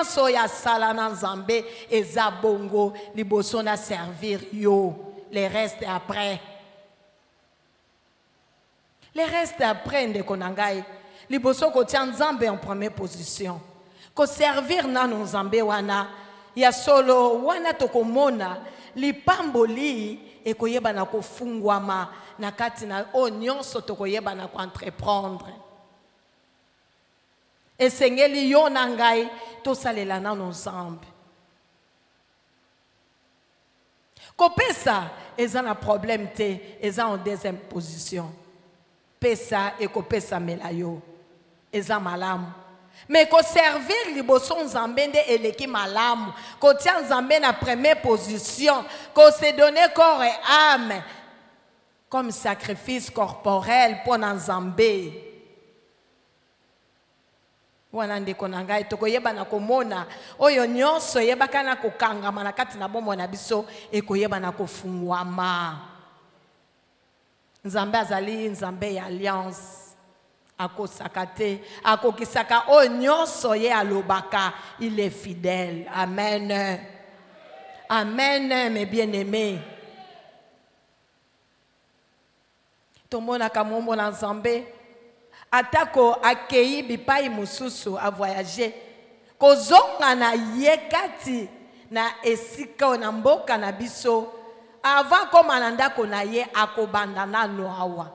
nyonso oyo asala na nzambe eza bongo liboso na servir yo. Le reste après. Le reste après ndeko na ngai liboso kotia nzambe en première position. Koservir nano nzambe wana ya solo wana tokomona lipamboli ekoyebana kofungwama na kati na oyo nyonso tokoyebana koentreprendre esengeli yo na ngai tosalela nano nzambe kopesa eza na problème te eza en deuxième position. Pesa ekopesamela yo. Eza malamu. Me koservir liboso nzambe nde eleki malamu. Kotia nzambe na première position. Kose donne corps et âme comme sacrifice corporel mpo na nzambe wana ndeko na ngai tokoyebana komona. Oyo nyonso eyebaka na kokangama na kati na bomoi na biso ekoyebana kofungwama. Nzambe azali nzambe ya alliance. Akosaka te. Akokisaka oyo nyonso ye alobaka il est fidèle. Amen. Amen mes bien-aimés. Tomonaka mombo na nzambe atako akei bipai mosusu avoyage kozonga na ye kati na esika na mboka na biso avant akóma na ndako na ye akobanda nano awa.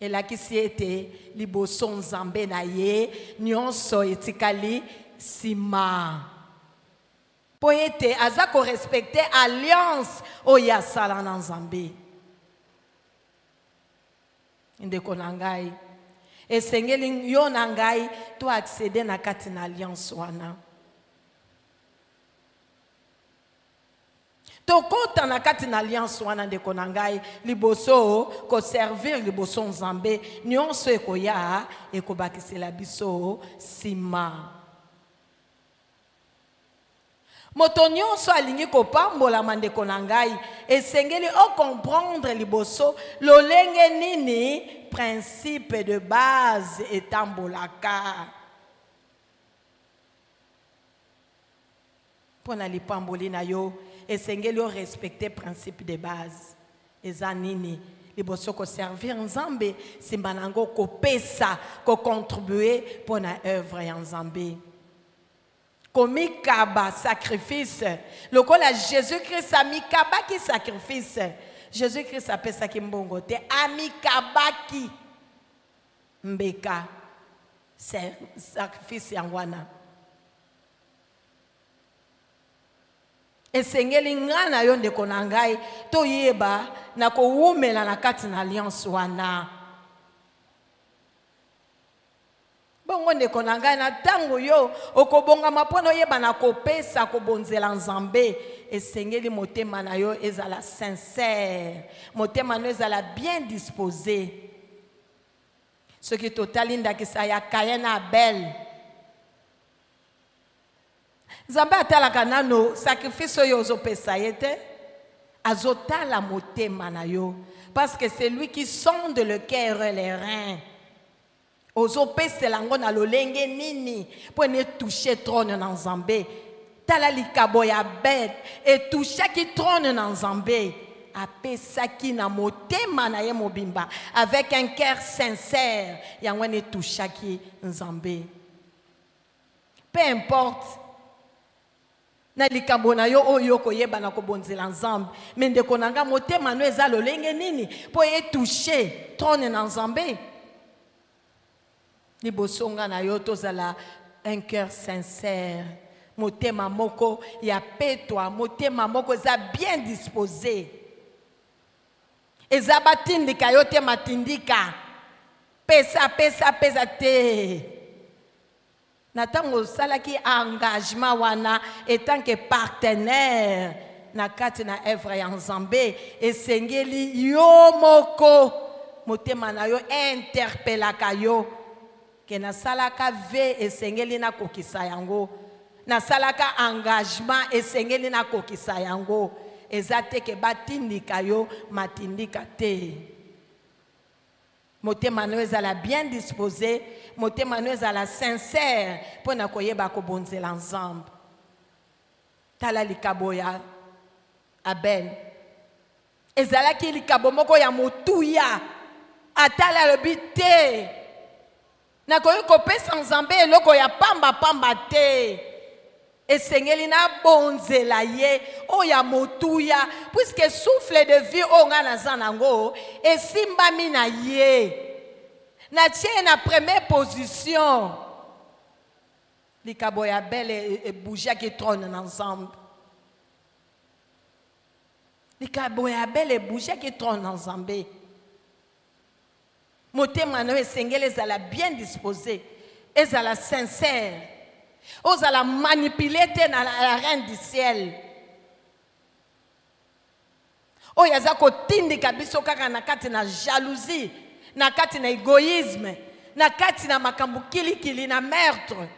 Elakisi ete liboso nzambe na ye nyonso etikali nsima mpo ete aza korespecte alliance oyo asala na nzambe ndeko na ngai. Esengeli yo na ngai toaccede na kati na alliance wana. Tokɔta na kati na alliance wana ndeko na ngai liboso koservir liboso nzambe. Nyonso ekoya ekobakisela biso nsima moto nyonso alingi kopambolama ndeko na ngai. Esengeli okomprendre liboso lolenge nini? Principe de base etambolaka. Mpo na lipamboli na yo esengeli orespecte principe de base. Eza nini? Liboso koservir nzambe nsima na yango kopesa kocontribue mpo na œuvre ya nzambe komikaba sacrifice. Lokola jésus christ amikabaki sacrifice. Jésus christ apesaki mbongo te amikabaki mbeka. Sacrifice yango wana. Esengeli ngai na yo ndeko na ngai toyeba na kowumela na kati na alliance wana bongo ndeko na ngai na ntango yo okobongama mpona oyeba na kopesa kobonzela nzambe. Esengeli motema na yo ezala sincere motema na yo ezala bien disposé. Soki totali ndakisa ya kaye na abel. Nzambe atalaka sacrifice oyo ozopesa ye te azotala motema na parce que c'est lui qui sonde le cœur et les reins ozopesela yango na lolenge nini? Mpo ene etouche trone na nzambe. Tala likabo ya bete etouchaki trone na nzambe. Apesaki na motema na ye mobimba avec un cœur sincère yango ene etouchaki nzambe. Peu importe na likambo na yo oyo okoyeba na kobonzela nzambe me ndeko na nga motema no eza lolenge nini? Mpo etouche trone na nzambe liboso nga na yo tozala un cœur sincère. Motema moko ya petwa motema moko eza bien disposé. Eza batindika yo te matindika. Pesa pesa pesa te. Na ntango osalaki engagement wana etanke partenaire na kati na œuvre ya nzambe esengeli yo moko. Motema na yo interpelaka yo ke nasalaka ve esengeli nakokisa yango. Nasalaka engagement esengeli nakokisa yango. Eza te ke batindika yo matindika te. Motema na yo ezala bien disposé motema na yo ezala sincere mpo na koyeba kobonzela nzambe. Tala likabo ya abel. Ezalaki likabo moko ya motuya. Atala alobi te nakoki kopesa nzambe eloko ya pambapamba te. Esengeli nabonzela ye oyo ya motuya. Puiske souffle de vie oyo ngai naza nango esimbami na ye. Natie na première position. Likabo ya bele ebougiaki trône na nzambe. Likabo ya bele ebougiaki trône na nzambe motema na yo esengeli ezala bien disposé ezala sincère. Ozala manipule te na la reine du ciel. Oyo aza kotindika biso kaka na kati na jalousie na kati na égoïsme na kati na makambo kilikili na meurtre.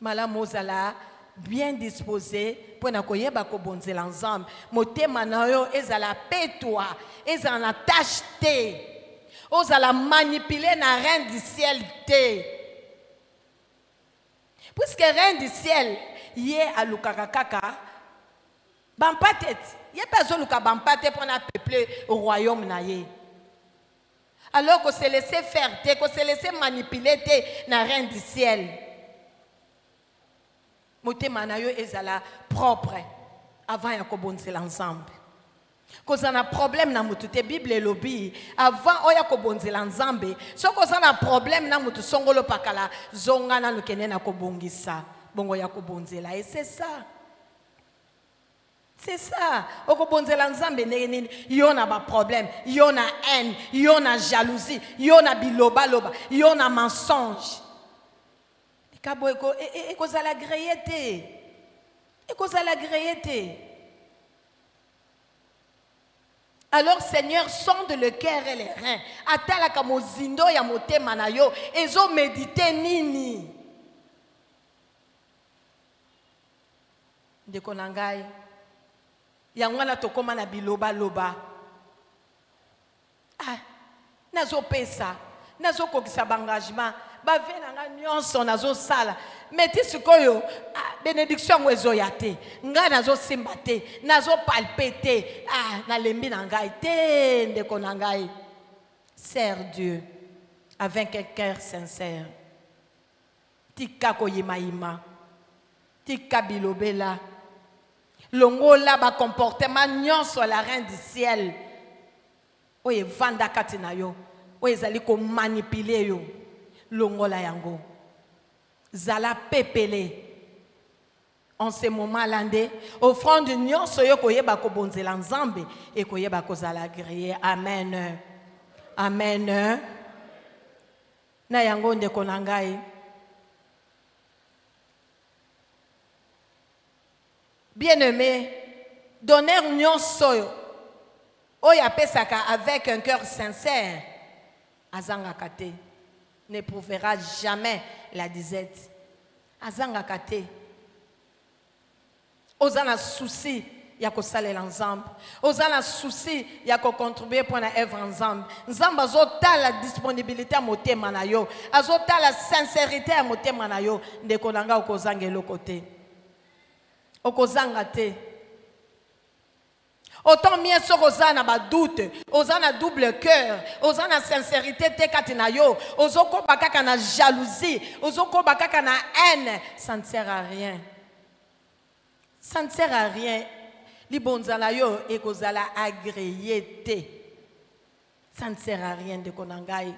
Malamu ozala bien disposé mpo na koyeba kobonzela nzambe motema na yo ezala petwa ezala na tashe te ozala manipule na reine du ciel te. Puiske reine du ciel ye alukaka kaka bampate ti ye mpe azoluka bampate mpo na peuple royaume na ye. Alors kose laisse faire te kose laisse manipule te na reine du ciel motema na yo ezala propre avant ya kobonzela nzambe kozala na problème na motu te bible elobi avant oyo akobonzela nzambe soki oza na problème na motu songolo pakala zonga nanu kende na kobongisa. Bongo ya kobonzela ye c'est ça. C'est ça. Okobonzela nzambe ndenge nini. Yo na baproblème yo na haine yo na jalousie yo na bilobaloba yo na mensonge ekozala greye te alors seigneur sonde le cœur et les reins. Atalaka mozindo ya motema na yo. Ezomedite nini? Ndeko na ngai yango wana tokóma na bilobaloba. Ah, nazopesa nazokokisa baengagement bave na ngai nyonso nazosala. Me ti sikoyo ah, bénédiction yango ezoya te. Ngai nazosimba te nazopalpe te ah, nalembi na ngai te ndeko na ngai. Sert dieu avec un cœur sincère tika koyimayima tika bilobela. Longola bacomportement nyonso ya la reine du ciel. Oyo evanda kati na yo oyo ezali komanipule yo longola yango. Zala pepele. En ce moment la nde offrande nyonso yo koyeba kobonzela nzambe ekoyeba kozala agréé amen. Amen. Na yango ndeko na ngai. Bien-aimé donner nyonso oyo oyo apesaka avec un cœur sincère azangaka te n'éprouvera jamais la disette. Azangaka te oza na souci ya kosalela nzambe. Oza na souci ya kocontribue mpo na evre nzambe. Nzambe azotala disponibilité ya motema na yo. Azotala sincérité ya motema na yo. Ndeko na ngai okozanga eloko te. Okozanga te autant mie soki oza na badoute oza na double cœur. Oza na sincérité te kati na yo ozokoba kaka na jalousie. Ozokoba kaka na haine. Ça ne sert à rien. Ça ne sert à rien. Libonza na yo ekozala agréé te ça ne sert à rien ndeko na ngai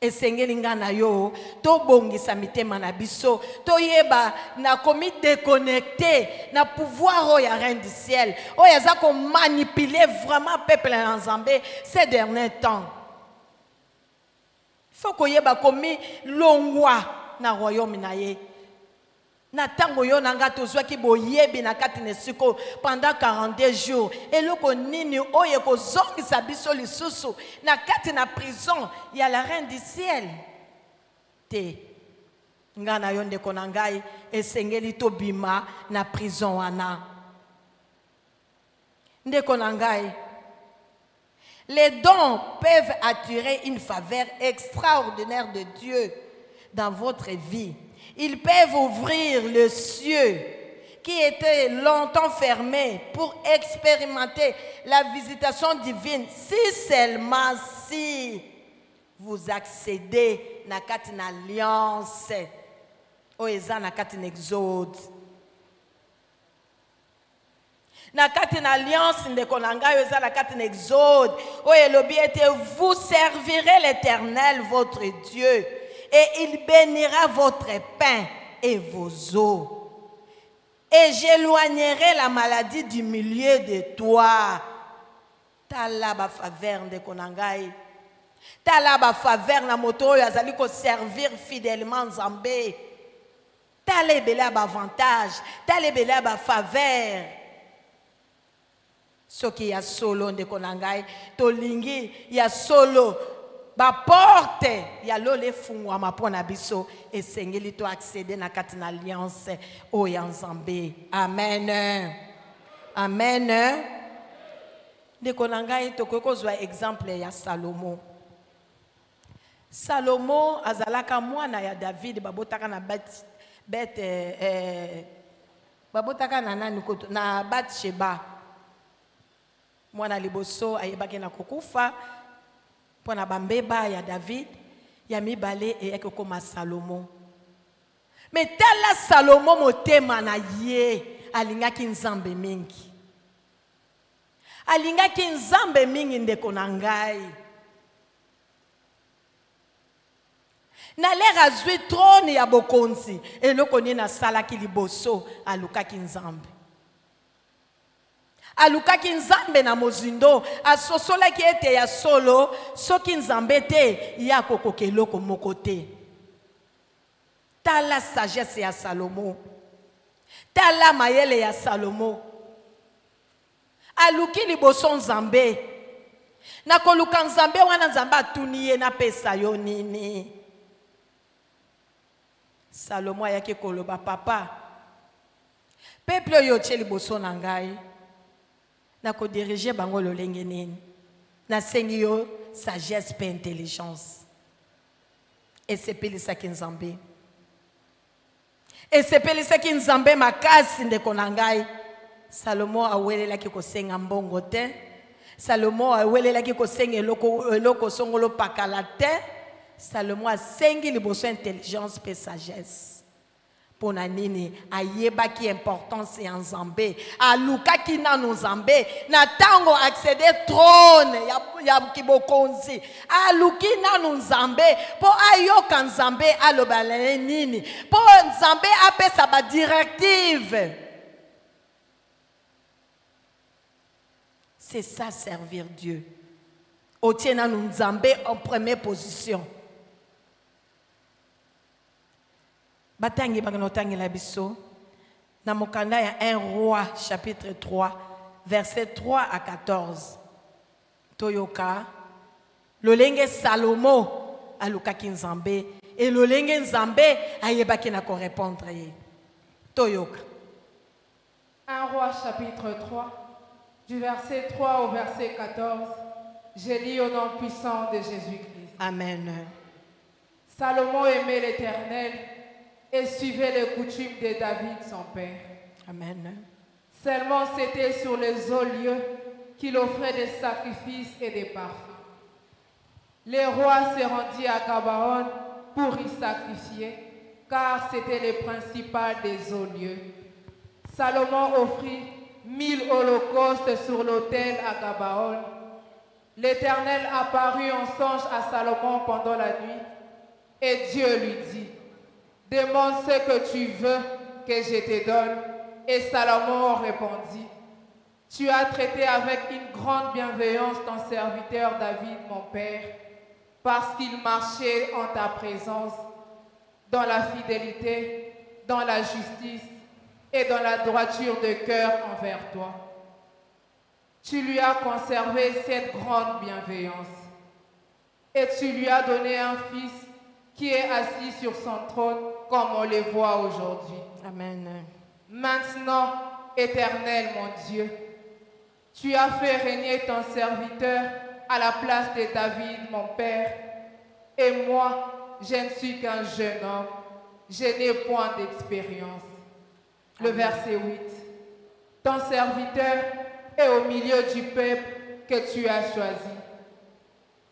esengeli ngai na yo tobongisa mitema na biso toyeba nakomi déconnecte na pouvoir oyo ya reine du ciel oyo aza komanipule vraiment peuple na nzambe ces derniers temps. Fo koyeba komi longwa na royaume na ye na yo na ngai tozwaki boyebi na kati na esika pendant 42 jours. Eloko nini oyo ekozongisa biso lisusu na kati na prison ya la reine du ciel? Te ngai na yo ndeko na ngai esengeli na prison wana. Ndeko na Les dons peuvent attirer une faveur extraordinaire de Dieu dans votre vie. Ils peuvent ouvrir le cieux qui était longtemps fermé pour expérimenter la visitation divine. Si seulement si vous accédez alliance. Na kati exode alliance ndeko na eza na na exode. Ete vous servirez l'éternel votre dieu et il bénira votre pain et vos eaux et j'éloignerai la maladie du milieu de toi. Tala bafaveur ndeko na ngai tala bafaveur na moto oyo azali koservir fidèlement nzambe ya baavantage tala ebele ya bafaveur soki ya solo ndeko na ngai tolingi ya solo baporte ya lola efungwama mpo na biso esengeli toaccede na kati na alliance oyo ya nzambe. Amen. Amen. Ndeko na ngai tokoki kozwa exemple ya salomo. Salomo azalaka mwana ya david babotaka na bet, bet eh, eh, babotaka na nani na batsheba. Mwana liboso ayebaki na kokufa mpo na bambeba ya david ya mibale eyaki kokóma salomo. Me tala salomo motema na ye alingaki nzambe mingi. Alingaki nzambe mingi ndeko na ngai. Na lere azwi trone ya bokonzi eloko nini asalaki liboso alukaki nzambe alukaki nzambe na mozindo asosolaki ete ya solo soki nzambe te ye akokoka eloko moko te. Tala sagesse ya salomo. Tala mayele ya salomo. Aluki liboso nzambe. Na koluka nzambe wana nzambe atuni ye napesa yo nini? Salomo ayaki koloba papa peuple oyo otie liboso na ngai nakodirige bango lolenge nini. Nasengi yo sagesse mpe intelligence. Esepelisaki nzambe. Esepelisaki nzambe makasi ndeko na ngai. Salomo awelelaki kosenga mbongo te. Salomo awelelaki kosenga eloko, eloko songolo pakala te. Salomo asengi liboso intelligence mpe sagesse mpo na nini ayebaki importance ya nzambe alukaki nano nzambe na ntango accede trone ya, ya kibokonzi aluki nano nzambe mpo ayoka nzambe aloba na ye nini mpo nzambe apesa badirective c'est ça servir dieu. Otie nano nzambe en première position batangi bakana otangela biso. Na mokanda ya 1 roi chapitre 3 verset 3 à 14 toyoka. Lolenge salomo alukaki nzambe e lolenge nzambe ayebaki na korépondre ye. Toyoka. 1 roi chapitre 3, du verset 3 au verset 14, j'ai au nom puissant de Jésus-Christ. amen. Salomon aimait l'Éternel et suivait les coutumes de David son père. amen Seulement c'était sur les hauts lieux qu'il offrait des sacrifices et des parfums. Les rois se rendirent à Gabaon pour y sacrifier, car c'était le principal des hauts lieux. Salomon offrit mille holocaustes sur l'autel à Gabaon. L'Éternel apparut en songe à Salomon pendant la nuit, et Dieu lui dit, Demande ce que tu veux que je te donne. Et Salomon répondit, Tu as traité avec une grande bienveillance ton serviteur David, mon père, parce qu'il marchait en ta présence dans la fidélité, dans la justice et dans la droiture de cœur envers toi. Tu lui as conservé cette grande bienveillance et tu lui as donné un fils qui est assis sur son trône comme on le voit aujourd'hui. amen Maintenant, éternel mon Dieu, tu as fait régner ton serviteur à la place de David, mon père. Et moi, je ne suis qu'un jeune homme. Je n'ai point d'expérience. Le verset 8. Ton serviteur est au milieu du peuple que tu as choisi.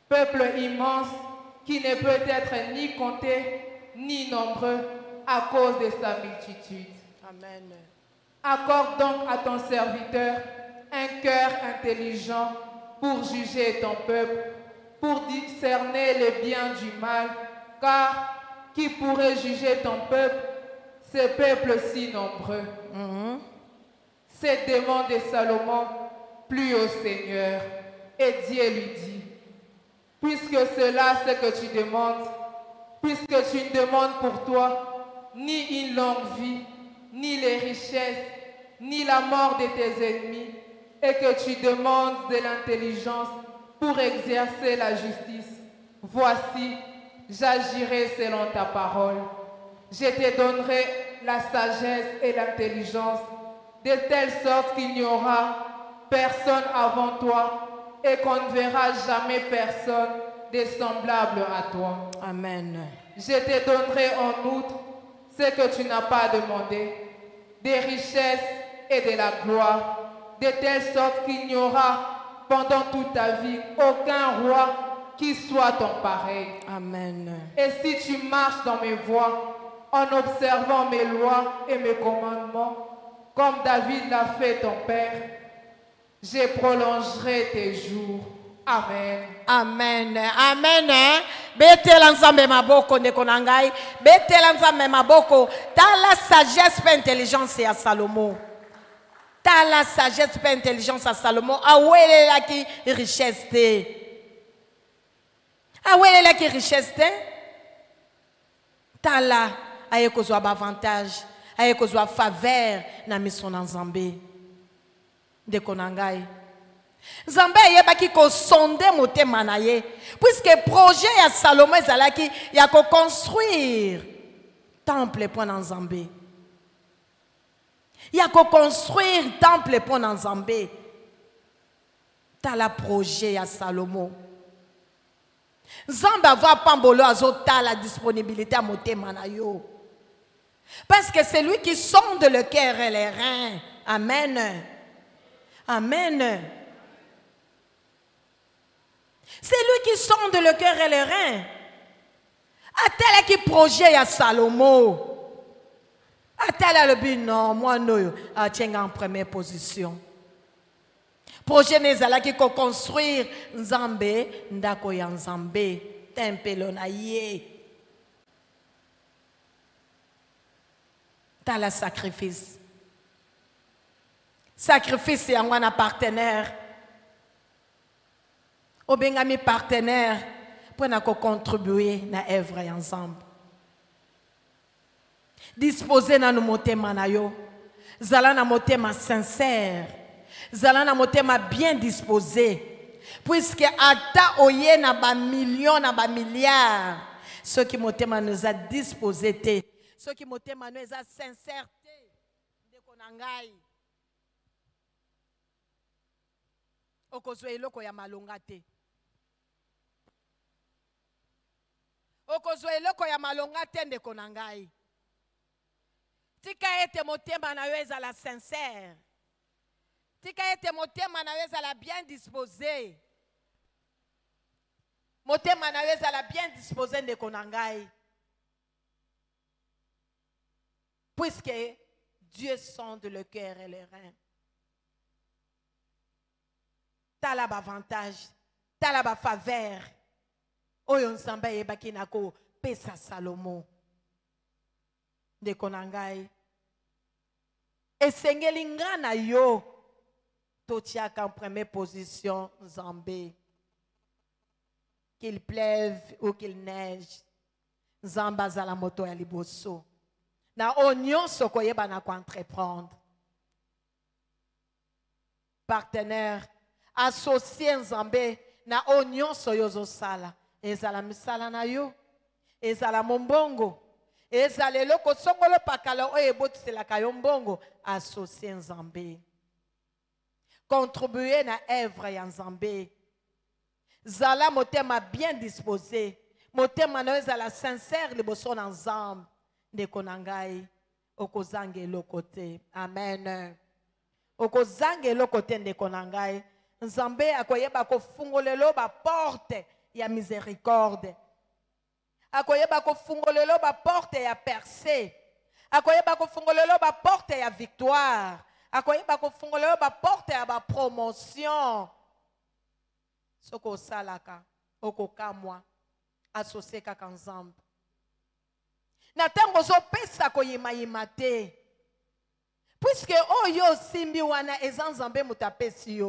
Peuple immense qui ne peut être ni compté ni nombreux à cause de sa multitude. Amen. Accorde donc à ton serviteur un cœur intelligent pour juger ton peuple, pour discerner le bien du mal, car qui pourrait juger ton peuple, ce peuple si nombreux Cette demande de Salomon plut au Seigneur, et Dieu lui dit, puisque cela c'est que tu demandes, puisque tu ne demandes pour toi ni une longue vie, ni les richesses, ni la mort de tes ennemis, et que tu demandes de l'intelligence pour exercer la justice. Voici, j'agirai selon ta parole. Je te donnerai la sagesse et l'intelligence, de telle sorte qu'il n'y aura personne avant toi et qu'on ne verra jamais personne de semblable à toi. Amen. Je te donnerai en outre ce que tu n'as pas demandé, des richesses et de la gloire, de telle sorte qu'il n'y aura pendant toute ta vie aucun roi qui soit ton pareil. Amen. Et si tu marches dans mes voies, en observant mes lois et mes commandements, comme David l'a fait ton père, je prolongerai tes jours. Amen. amen. Amen. Betela nzambe maboko ndeko na ngai. Betela nzambe maboko. Tala sagesse mpe intelligence ya salomo. Tala sagesse mpe intelligence ya salomo. Awelelaki richesse. Te awelelaki richesse. Te tala aye kozwa baavantage aye kozwa faveur na miso na ndeko na ngai nzambe ayebaki kosonde motema na ye puiske projet ya salomo ezalaki ya koconstruire temple mpo na nzambe. Ya koconstruire temple mpo na nzambe. Tala projet ya salomo. Nzambe ava pambolo azotala disponibilité ya motema na parce que c'est lui qui sonde le cœur et les reins. Amen amen. C'est lui qui sonde le cœur et les reins. atalaki projet ya salomo. Atali alobi non mwana oyo atienga en première position. Projet na ezalaki koconstruire nzambe ndako ya nzambe. Tempelo na ye tala sacrifice sacrifice yango wana partenaire. Obengami partenaire mpo na kocontribue na œuvre ya nzambe dispose nanu motema na yo. Zala na motema sincère. Zala na motema bien disposé puiske ata oye na bamillion na bamilliard soki motema no eza disposé. Te soki motema no eza sincère. Te ndeko na ngai okozwa eloko ya malonga te. Okozwa eloko ya malonga te ndeko na ngai. Tika ete motema na yo ezala sincère. Tika ete motema na yo bien disposé. Motema na yo bien disposé ndeko na ngai. Puisque dieu sonde le cœur et les reins tala baavantage tala bafaveur oyo nzambe ayebaki na kopesa salomo. Ndeko na ngai esengeli nga na yo totiaka en première position nzambe. Qu'il pleuve ou qu'il neige nzambe azala moto ya liboso. Na oyo nyonso koyeba na koentreprendre partenaire associe nzambe na oyo nyonso oyo ozosala ezala misala na yo. Ezala mombongo. Ezala eloko songolo pakala oyo ebotiselaka yo mbongo associe nzambe contribue na œuvre ya nzambe zala motema bien disposé. Motema na ezala sincere liboso na nzambe ndeko na ngai okozanga eloko te. Amen. Okozanga eloko te ndeko na ngai nzambe akoyeba kofungolela yo baporte ya miséricorde. Akoyeba kofungolela yo baporte ya percé akoyeba kofungolela yo baporte ya victoire. Akoyeba kofungolela yo baporte ya bapromotion soki osalaka okokamwa asosie kaka nzambe. Na ntango ozopesa koyimayima te puiske oyo osimbi wana eza nzambe moto apesi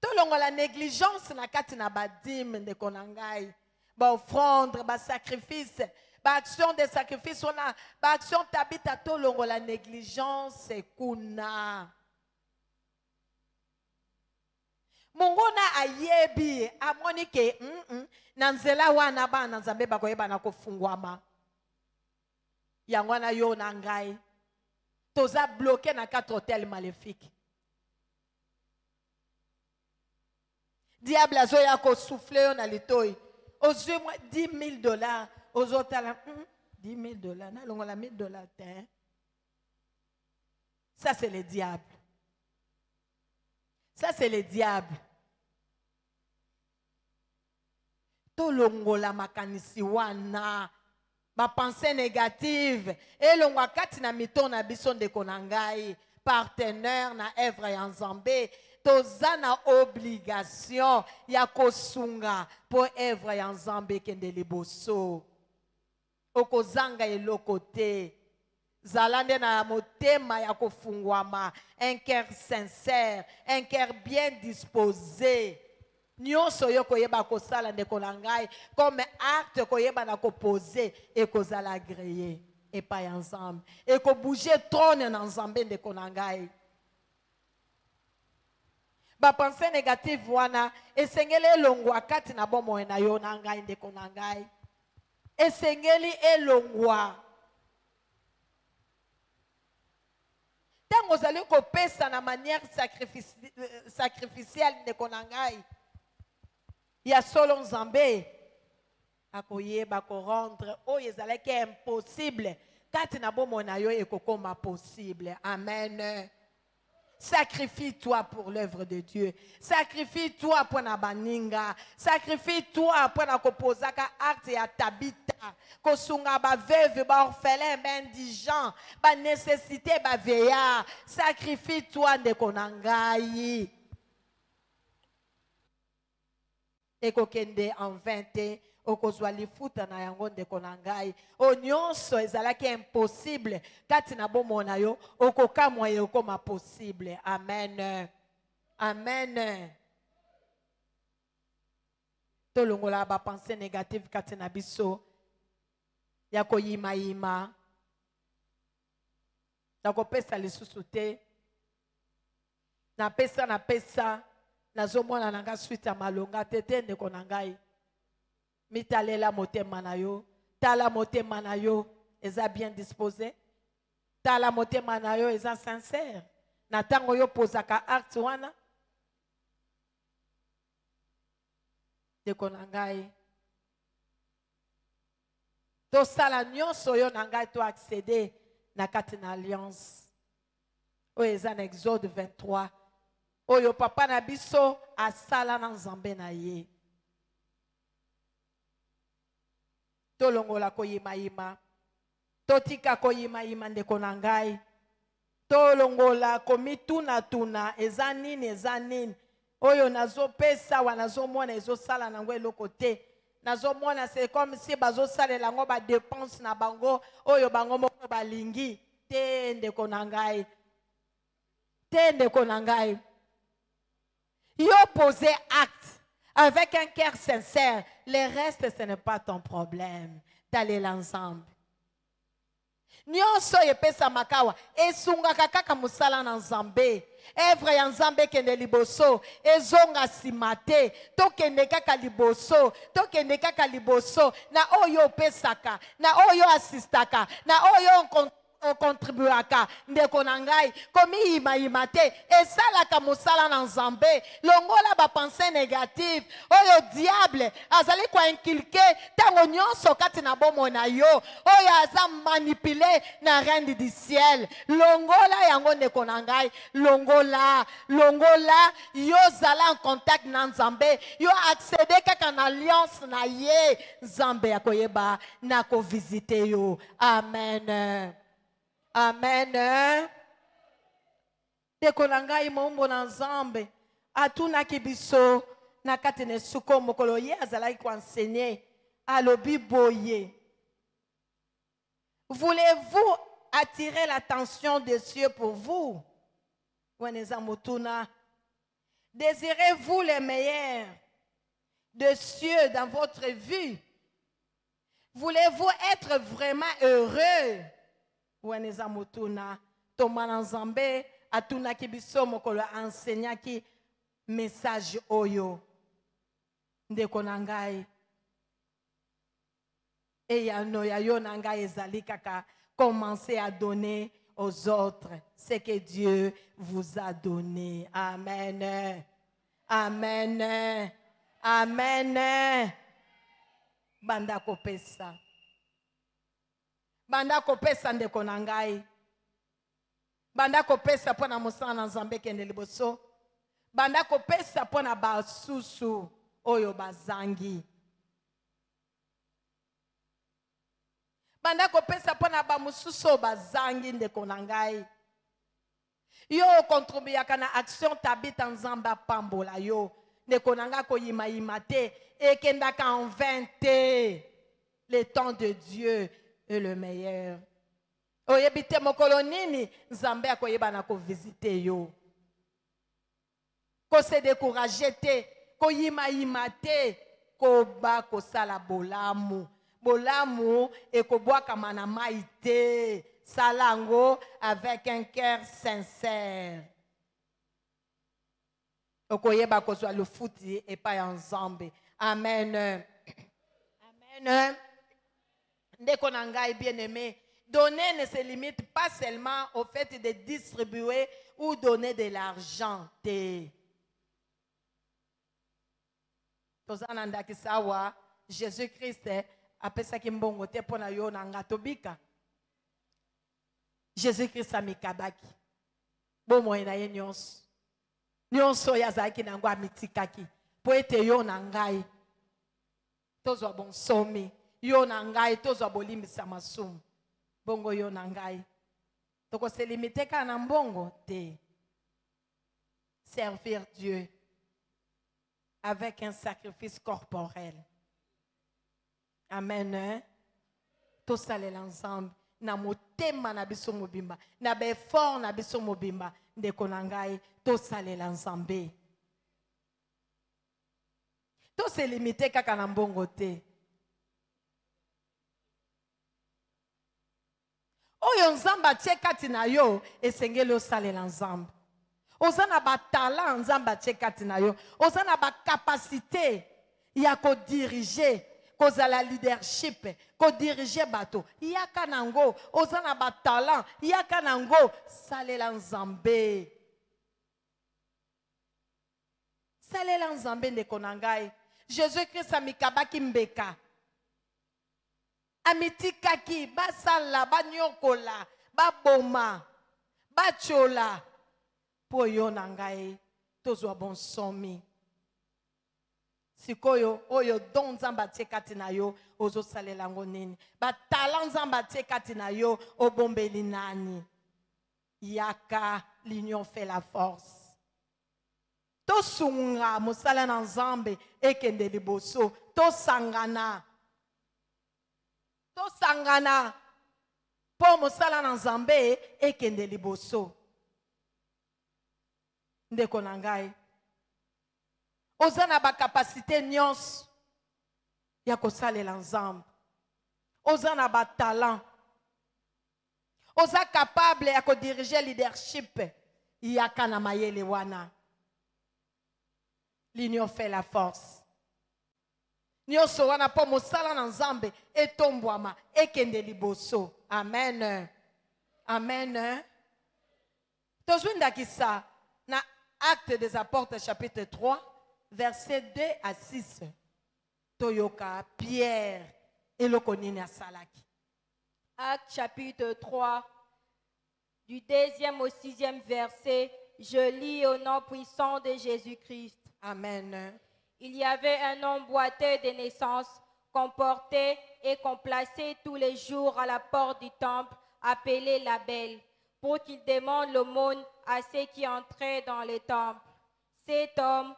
tolongola négligence na kati na badime ndeko na ngai. Baofrendre basacrifice baaction de sacrifice wana baaction tabita tolongola négligence kuna. Monguna ayebi amoni ke mm -mm, na nzela wana bana nzambe bakoyeba na kofungwama yango yo na ngai. Toza bloke na quatre hôtel maléfique diable azoya kosouffle yo na litoi ozwi mwa 10 000 dollars. Ozotala mm, 10 000 dollars. Nalongola 1000 dollars te ça c'est le diable ça c'est le diable tolongola makanisi wana bapense négative. Elongwa kati na mito na biso ndeko na ngai partenaire na evre ya nzambe toza na obligation ya kosunga mpo evre ya nzambe ekende liboso. Okozanga eloko te. Zala nde na motema ya kofungwama un cœur sincère un cœur bien disposé. Nyonso oyo koyeba kosala ndeko na ngai comme acte koyeba na kopose ekozala agreye epai ya nzambe. Ekobouge trone na nzambe ndeko na ngai bapense négative wana esengeli elongwa kati na bomoi na yo na ngai ndeko na ngai. Esengeli elongwa. Ntango ozali kopesa na manière euh, sacrificielle ndeko na ngai ya solo nzambe akoyeba korendre oyo ezalaki impossible. Kati na bomoi na yo ekokoma possible. Amen Sacrifie-toi pour l'œuvre de Dieu. Sacrifie-toi pour na baninga. Sacrifie-toi pour na kopozaka acte ya tabita. Kosunga ba veuve, ba orphelin, ba indigent, ba nécessité, ba veillard. Sacrifie-toi ndeko na ngai. ekokende en vain te okozwa lifuta na yango ndeko na ngai. Oyo nyonso ezalaki impossible. Kati na bomoi na yo okokamwa ye okoma possible. Amen. Amen. Tolongola bapense négative kati na biso. Ya koyimayima ya kopesa lisusu te. Napesa napesa. Nazomona na ngai suite ya malonga te te ndeko na ngai mitalela motema na yo tala motema na yo eza bien disposé. Tala motema na yo eza sincère. Na ntango yo pozaka acte wana. Ndeko na ngai tosala nyonso oyo na ngai toaccede na kati na alliance oyo eza na exode 23 oyo papa na biso asala na nzambe na ye tolongola koyimayima totika koyimayima ndeko na ngai. Tolongola komitunatuna eza nini eza nini? Oyo nazopesa wa nazomona ezosala nango eloko te. Nazomona c'est comme si bazosalela yango badepense na bango oyo bango moko balingi. Te ndeko na ngai. Te ndeko na ngai. Yo poser acte avec un cœur sincère. Le reste, ce n'est pas ton problème. D'aller l'ensemble. nyonso oyo epesamaka awa esungaka kaka mosala na nzambe evre ya nzambe ekende liboso ezonga nsima te tokende kaka liboso tokende kaka liboso na oyo opesaka na oyo asistaka na oyo okontribuaka ndeko na ngai komiyimayima te esalaka mosala na nzambe longola bapense négative oyo diable azali koinculke ntango nyonso kati na bomoi na yo oyo aza manipule na reine du ciel. Longola yango ndeko na longola longola yo zala en contact na nzambe yo accede kaka na alliance na ye. Nzambe akoyeba na kovisite yo. Amen amen. Ndeko na ngai mombo na nzambe. Atunaki biso na kati na mokolo. Ye alobi boye. Voulez-vous attirer l'attention des cieux pour vous? Wana désirez-vous les meilleurs de cieux dans votre vie? Voulez-vous être vraiment heureux? Wana eza motuna toma na nzambe atunaki biso mokolo anseignaki message oyo ndeko na ngai eyano ya yo na ngai ezali kaka commencez à donner aux autres ce que Dieu vous a donné. Amen. Amen. Amen. Banda kopesa. Banda kopesa ndeko na ngai. Banda kopesa mpo na mosala na liboso. Banda kopesa mpo na basusu oyo bazangi. banda kopesa mpo na bamosusu oyo bazangi ndeko na yo okontribuyaka na action tabita nzambe apambola yo ndeko na ngai koyimayima te ekendaka en le temps de dieu le meilleur. Oyebi te mokolo nini nzambe akoyeba na kovisite yo. Kose décourage te koyimayima te koba kosala bolamu. Bolamu ekobwakama na mai te sala yango avec un cœur sincère. Okoyeba kozwa lofuti epai ya nzambe amen. Amen ndeko na ngai bien aimé donner ne se limite pas seulement au fait de distribuer ou donner de l'argent. Te toza na ndakisa awa jésus christ apesaki mbongo te mpo na yo na nga tobika jésus krist amikabaki. Bomoi na ye nyonso. Nyonso oyo azalaki na yango amitikaki mpo ete yo na ngai. Tozwa bonsomi yo na ngai tozwa bolimbisa masumu. Bongo yo na ngai. Tokoselimite kaka na mbongo te. Servir dieu avec un sacrifice corporel. Amen tosalela nzambe na motema na biso mobimba. Na baeffort na biso mobimba. Ndeko na ngai tosalela nzambe toselimite kaka na mbongo te oyo nzambe atie kati na yo esengeli osalela nzambe. Oza na batala nzambe atie kati na yo. Oza na ya kodirige kozala leadership kodirige bato. Yaka nango oza na batalant yaka nango salela nzambe. Salela nzambe ndeko na ngai. Jésus krist amikabaki mbeka amitikaki basala banyokola baboma batyola mpo yo na ngai tozwa bonsomi sikoyo oyo don nzambe atie kati na yo ozosalela yango nini? Batala nzambe atie kati na yo obombeli nani? Yaka l'union fait la force. Tosunga mosala na nzambe ekende liboso tosangana tosangana mpo mosala na nzambe ekende liboso. Ndeko na ngai oza na bakapasite nyonso ya kosalela nzambe. Oza na batalant oza capable ya kodirige leadership yaka na mayele wana. L'union fait la force nyonso wana mpo mosala na nzambe etombwama ekende liboso. Amen. Amen. Tozwi ndakisa na acte des apôtres chapitre 3 verset 2 à 6 toyoka pierre eloko nini asalaki? Acte chapitre 3, du deuxième au sixième verset, je lis au nom puissant de Jésus-Christ. amen Il y avait un homme boiteux de naissance qu'on portait et qu'on plaçait tous les jours à la porte du temple, appelé la Belle, pour qu'il demande l'aumône à ceux qui entraient dans le temple. Cet homme,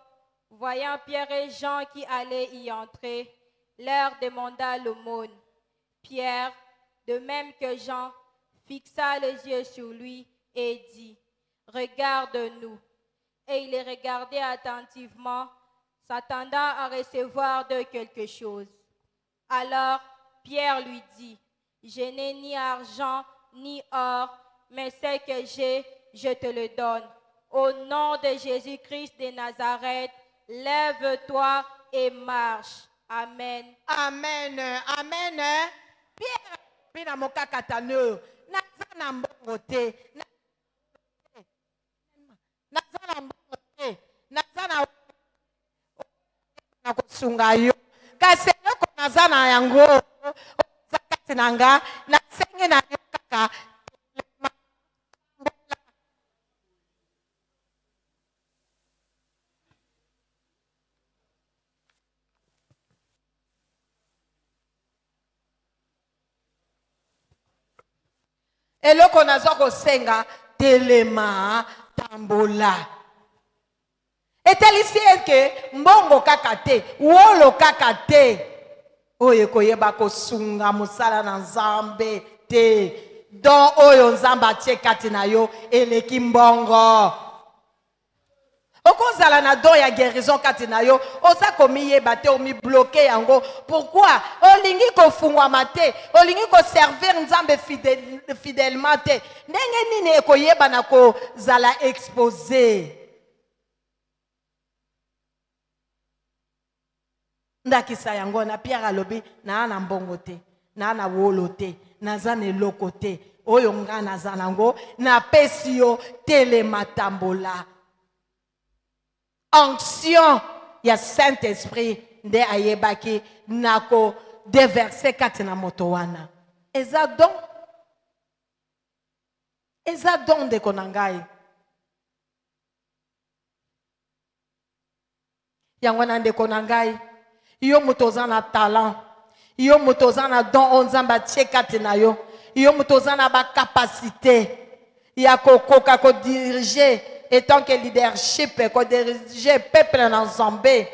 voyant Pierre et Jean qui allaient y entrer, leur demanda l'aumône. Pierre, de même que Jean, fixa les yeux sur lui et dit, Regarde-nous. Et il les regardait attentivement, s'attendant à recevoir de quelque chose. Alors Pierre lui dit, Je n'ai ni argent ni or, mais ce que j'ai, je te le donne. Au nom de Jésus-Christ de Nazareth, lève-toi et marche. Amen. amen amen pierre mpe na mokakatano naza na mbongo te na kosunga yo. Kasi eloko naza na yango oza kati na nga nasengi na yo kaka. Eloko nazwa kosenga telema tambola etalisi eke mbongo kaka te wolo kaka te. Oyo ekoyeba kosunga mosala na nzambe te. Don oyo nzambe atie kati na yo eleki mbongo. Okozala na don ya guérison kati na yo oza komiyeba te omibloke yango. Pourkui olingi kofungwama te olingi koservir nzambe fidèlement te. Ndenge nini ekoyebana kozala expose ndakisa yango na pierre alobi naa na mbongo te naa na wolo te naza na eloko te. Oyo nga naza nango napesi yo telema tambola onction ya saint esprit nde ayebaki na kodeverse kati na moto wana. Eza don. Eza don ndeko na ngai. Yango na ndeko na ngai yo moto oza na talent. Yo moto oza na don oyo nzambe atie kati na yo. Yo moto oza na bakapasité ya kokoka kodirige etant que leadership kodirige peuple na nzambe.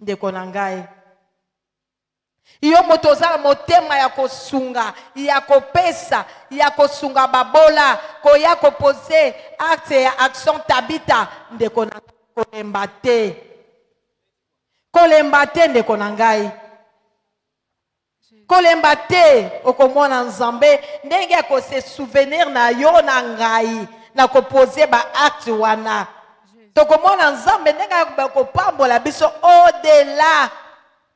Ndeko na ngai. Yo moto oza na motema ya kosunga ya kopesa ya kosunga babola koya kopose acte ya action tabita. Ndeko na kolemba te kolemba te ndeko na ngai. Kolemba te okomona nzambe. Ndenge ya kose souvenir na yo na ngai na kopose baacte wana. Tokomona nzambe ndenge ya kopambola biso odela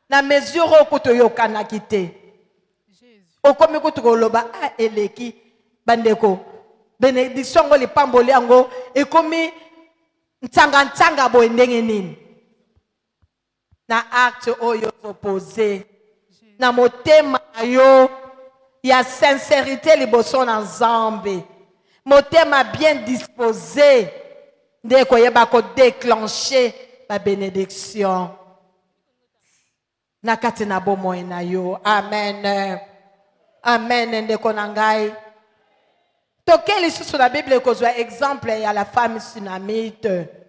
na mesure oyo kutu oyokanaki te. Okomi kutu koloba a eleki. Bandeko benediction yango lipamboli yango ekomi ntsanga-ntsanga boye ndenge nini na acte oyo opose na motema na yo ya sincérité liboso na nzambe motema bien disposé nde ekoyeba kodéclenche babénédiction na kati na bomoi na yo. Amen. Amen ndeko na ngai toke lisusu na bible ekozwa exemple ya la femme sunamite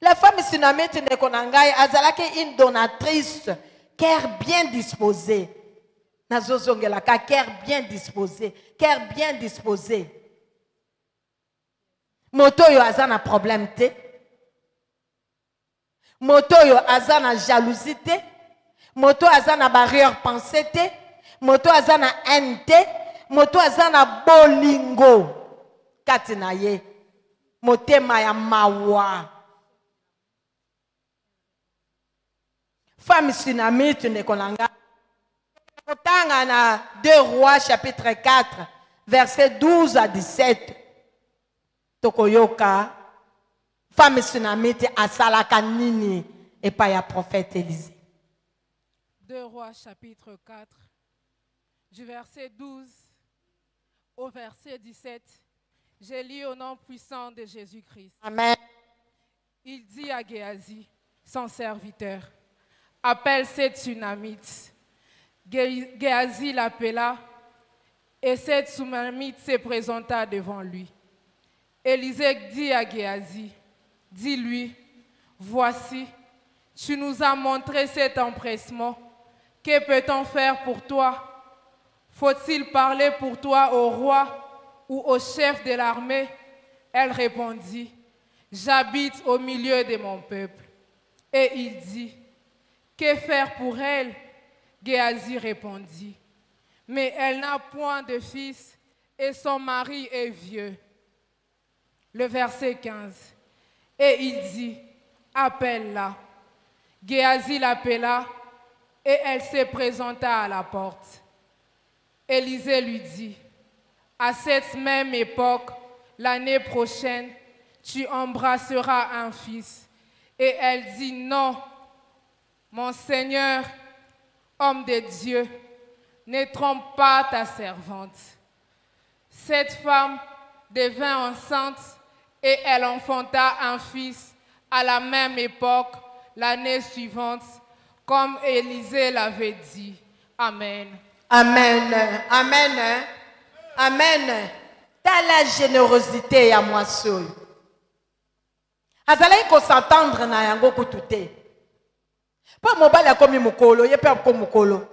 la femme sunamite ndeko na ngai azalaki une donatrice. Cœur bien disposé nazozongelaka cœur bien disposé cœur bien disposé moto oyo aza na problème te. Moto oyo aza na jalousie moto aza na barrière pensée te. Moto aza na haine moto aza na bolingo. Kati na ye. Motema ya mawa femme sunamite ndeko na ngai kotanga tozonga na 2 rois chapitre 4 verset 12 à 17 tokoyoka femme sunamite asalaka nini? Epai ya prophète élisée. 2 Rois chapitre 4, du verset 12 au verset 17. J'ai lu au nom puissant de Jésus-Christ. amen. Il dit à Géasi, son serviteur, appelle cette tsunamite. Gé- Géasi l'appela et cette tsunamite se présenta devant lui. Élisée dit à Géasi, dis-lui, voici, tu nous as montré cet empressement. Que peut-on faire pour toi? Faut-il parler pour toi au roi ou au chef de l'armée? Elle répondit, J'habite au milieu de mon peuple. Et il dit, Que faire pour elle? Géasi répondit, Mais elle n'a point de fils et son mari est vieux. Le verset 15. Et il dit, Appelle-la. Géasi l'appela et elle se présenta à la porte. Élisée lui dit, à cette même époque, l'année prochaine, tu embrasseras un fils. Et elle dit, non, mon Seigneur, homme de Dieu, ne trompe pas ta servante. Cette femme devint enceinte et elle enfanta un fils à la même époque, l'année suivante, comme Élisée l'avait dit. Amen. amen amen amen tala générosité oyo azalaki kosatendre na yango mpo mobali akomi mokolo ye mpe akomi mokolo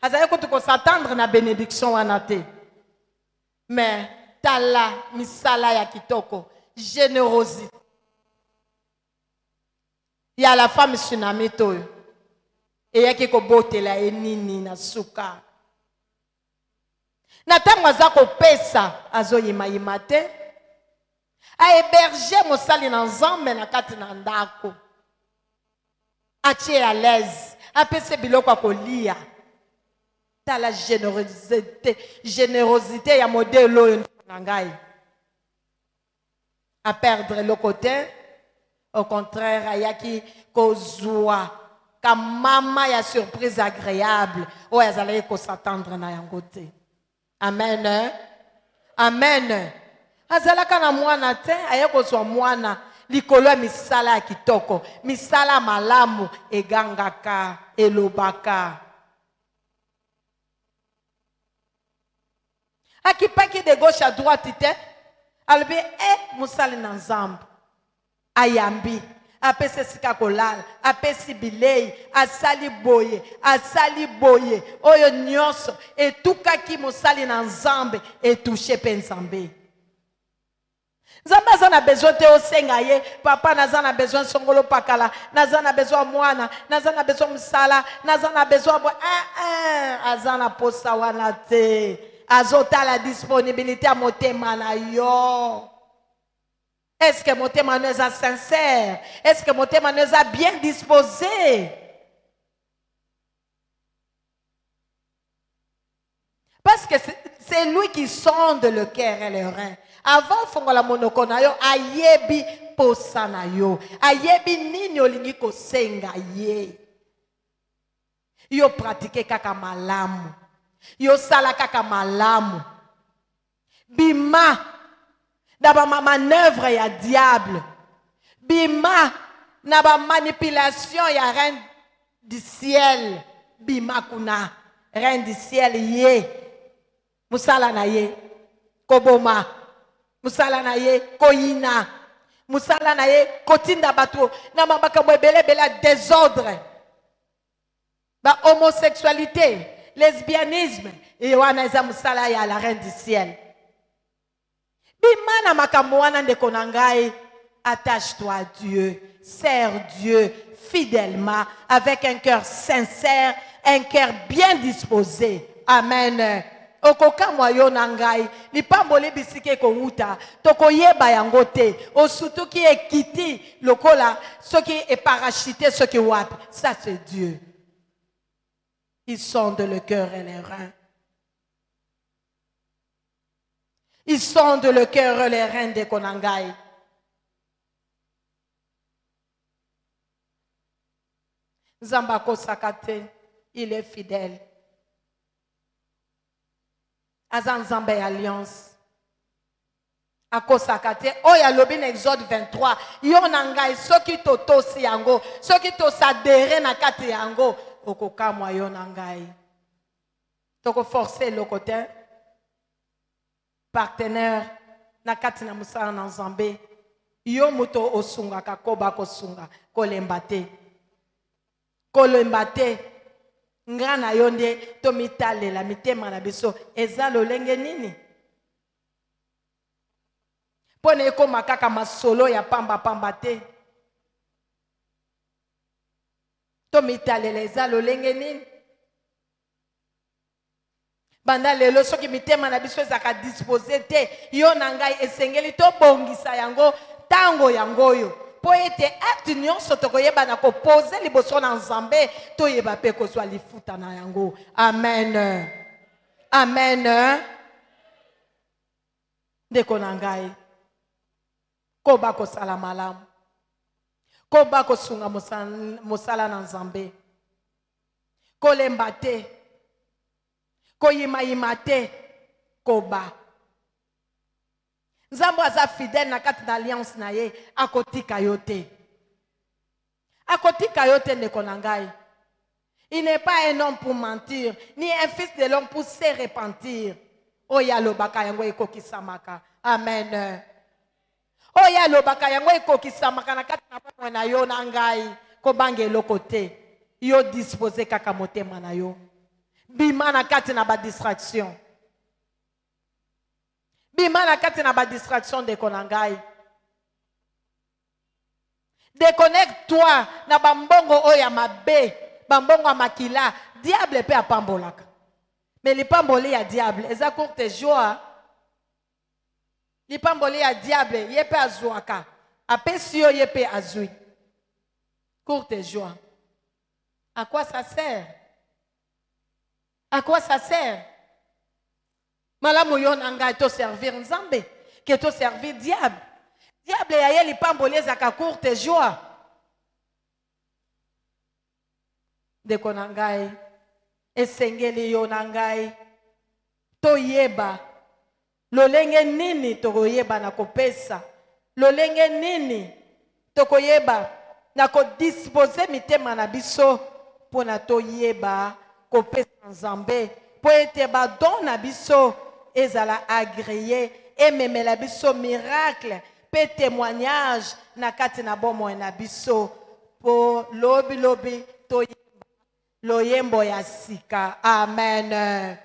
azalaki kutu kosatendre na bénédiction wana te. Me tala misala ya kitoko générosité. Ya la femme tsunamite oyo eyaki kobotela ye nini na suka. Na ntango aza kopesa azoyimayima te. Ahéberge mosali na nzambe na kati ndako atie à l'aise. Apesi ye biloko ya tala générosité générosité ya modele oyo ndeko na ngai. Aperdre eloko au contraire ayaki kozwa kamama ya surprise agréable oyo azalaki kosatendre na yango te. Amen amen. Azalaka na mwana te aye kozwa mwana likolo ya misala ya kitoko misala ya malamu egangaka elobaka. Akipaki de gauche à droite te alobi e mosali na nzambe. Ayambi apesi esika kolala apesi bilei asali boye asali boye. Oyo nyonso etukaki mosali na nzambe etushe mpe nzambe nzambe aza na besoin te osenga ye. Papa naza na besoin songolo pakala. Naza na besoin mwana. Naza na besoin mosala. Naza na besoin bo eh, eh, aza na posa wana te. Azotala disponibilité ya motema na yo. Est-ce que motema no eza sincère? Est-ce que motema no eza bien disposé? Parce que c'est lui qui sonde le cœur et le rein avant fongola monoko na yo ayebi posa na yo. Ayebi nini olingi kosenga ye. Yo pratike kaka malamu. Yosala kaka malamu. Bima na bamamanœuvre ya diable. Bima na bamanipulation ya reine du ciel. Bima kuna reine du ciel ye. Mosala na ye. Koboma mosala na ye koyina. Mosala na ye kotinda bato. Na makambo ebelebele ya désordre. Bahomosexualité lesbianisme. E wana eza mosala ya la reine du ciel. Bima na makambo wana ndeko na attache-toi à dieu. Sers dieu fidèlement avec un cœur sincère un cœur bien disposé. Amen okokamwa yo na ngai lipambo olebisi ekowuta tokoyeba yango te. Osutuki ekiti lokola soki eparachite soki wapi. Ça c'est dieu. Il sonde le cœur et les reins. Il sonde le cœur et les reins ndeko na ngai nzambe il est fidèle. Azan Zambé Alliance. akosaka te. Oyo alobi na exode 23 yo na ngai soki totosi yango soki tosadere na kati yango okokamwa yo na ngai. Tokoforce eloko te. Partenaire na kati na mosala na nzambe yo moto osungaka koba kosunga kolemba te. Kolemba te nga na yo nde tomitalela mitema na biso. Eza lolenge nini? Mpo na ekóma kaka masolo ya pambapamba te. Tomitalela eza lolenge nini? Banda lelo soki mitema na biso ezalaka dispose te yo na ngai esengeli tobongisa yango ntango yango oyo mpo ete acte nyonso tokoyeba na kopose liboso na nzambe toyeba mpe kozwa lifuta na yango. Amen. Amen. Ndeko na ngai koba kosala malamu. Koba kosunga mosala, na nzambe. Kolemba te. Koyimayima te. Koba nzambe aza fidele na kati na alliance na ye akotika yo il n'est pas un homme pour mentir ni un fils de l'homme pour se repentir. Oyo alobaka yango ekokisamaka. Amen. Oyo alobaka yango ekokisamaka na kati na bomoi na yo na ngai. Kobanga eloko yo dispose kaka motema na yo. Bima na kati na bima na kati na badistraction ndeko na ngai déconnecte toi na bambongo oyo ya mabe bambongo ya makila. Diable mpe apambolaka. Me lipamboli ya diable eza courte joie. Lipamboli ya diable ye mpe azwaka. Apesi yo ye mpe azwi. Courte joie. À quoi ça sert? À quoi ça sert? Malamu yo na ngai toservir nzambe ke toservir diable. Diable ya ye lipamboli ezalaka courte joie. Ndeko na ngai esengeli yo na ngai toyeba. Lolenge nini tokoyeba na kopesa? Lolenge nini tokoyeba na kodispose mitema na biso mpo na toyeba kopesa nzambe mpo ete badon na biso ezala agreye ememela biso miracle mpe témoignage na kati na bomoi na biso. Mpo lobilobi toyeba loyembo ya sika. Amen.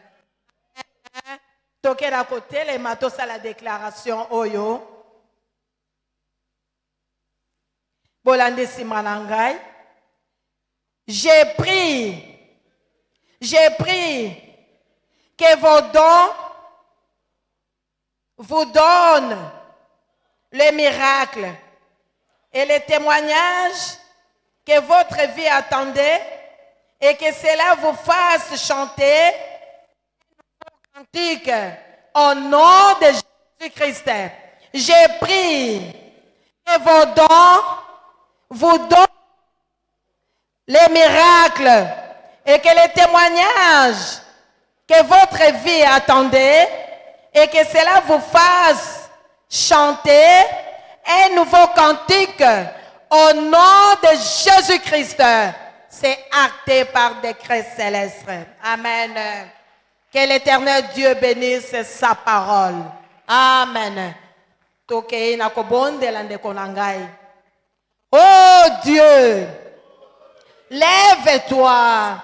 Tokenda kotelema tosala déclaration oyo. Bolandi nsima j'ai pris j'ai pris que vos dons vous donnent les miracles et les témoignages que votre vie attendait et que cela vous fasse chanter un cantique au nom de Jésus-Christ. J'ai pris que vos dons vous donnent les miracles et que les témoignages que votre vie attendait et que cela vous fasse chanter un nouveau cantique au nom de Jésus-Christ. C'est acté par décret céleste. Amen. Que l'éternel Dieu bénisse sa parole. Amen. Oh Dieu, lève-toi.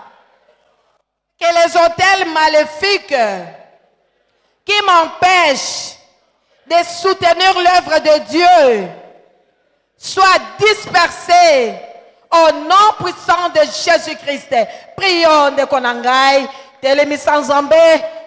Que les hôtels maléfiques qui m'empêchent de soutenir l'œuvre de Dieu soient dispersés au nom puissant de Jésus-Christ. Prions de Konangai, Telemisa Nzambe,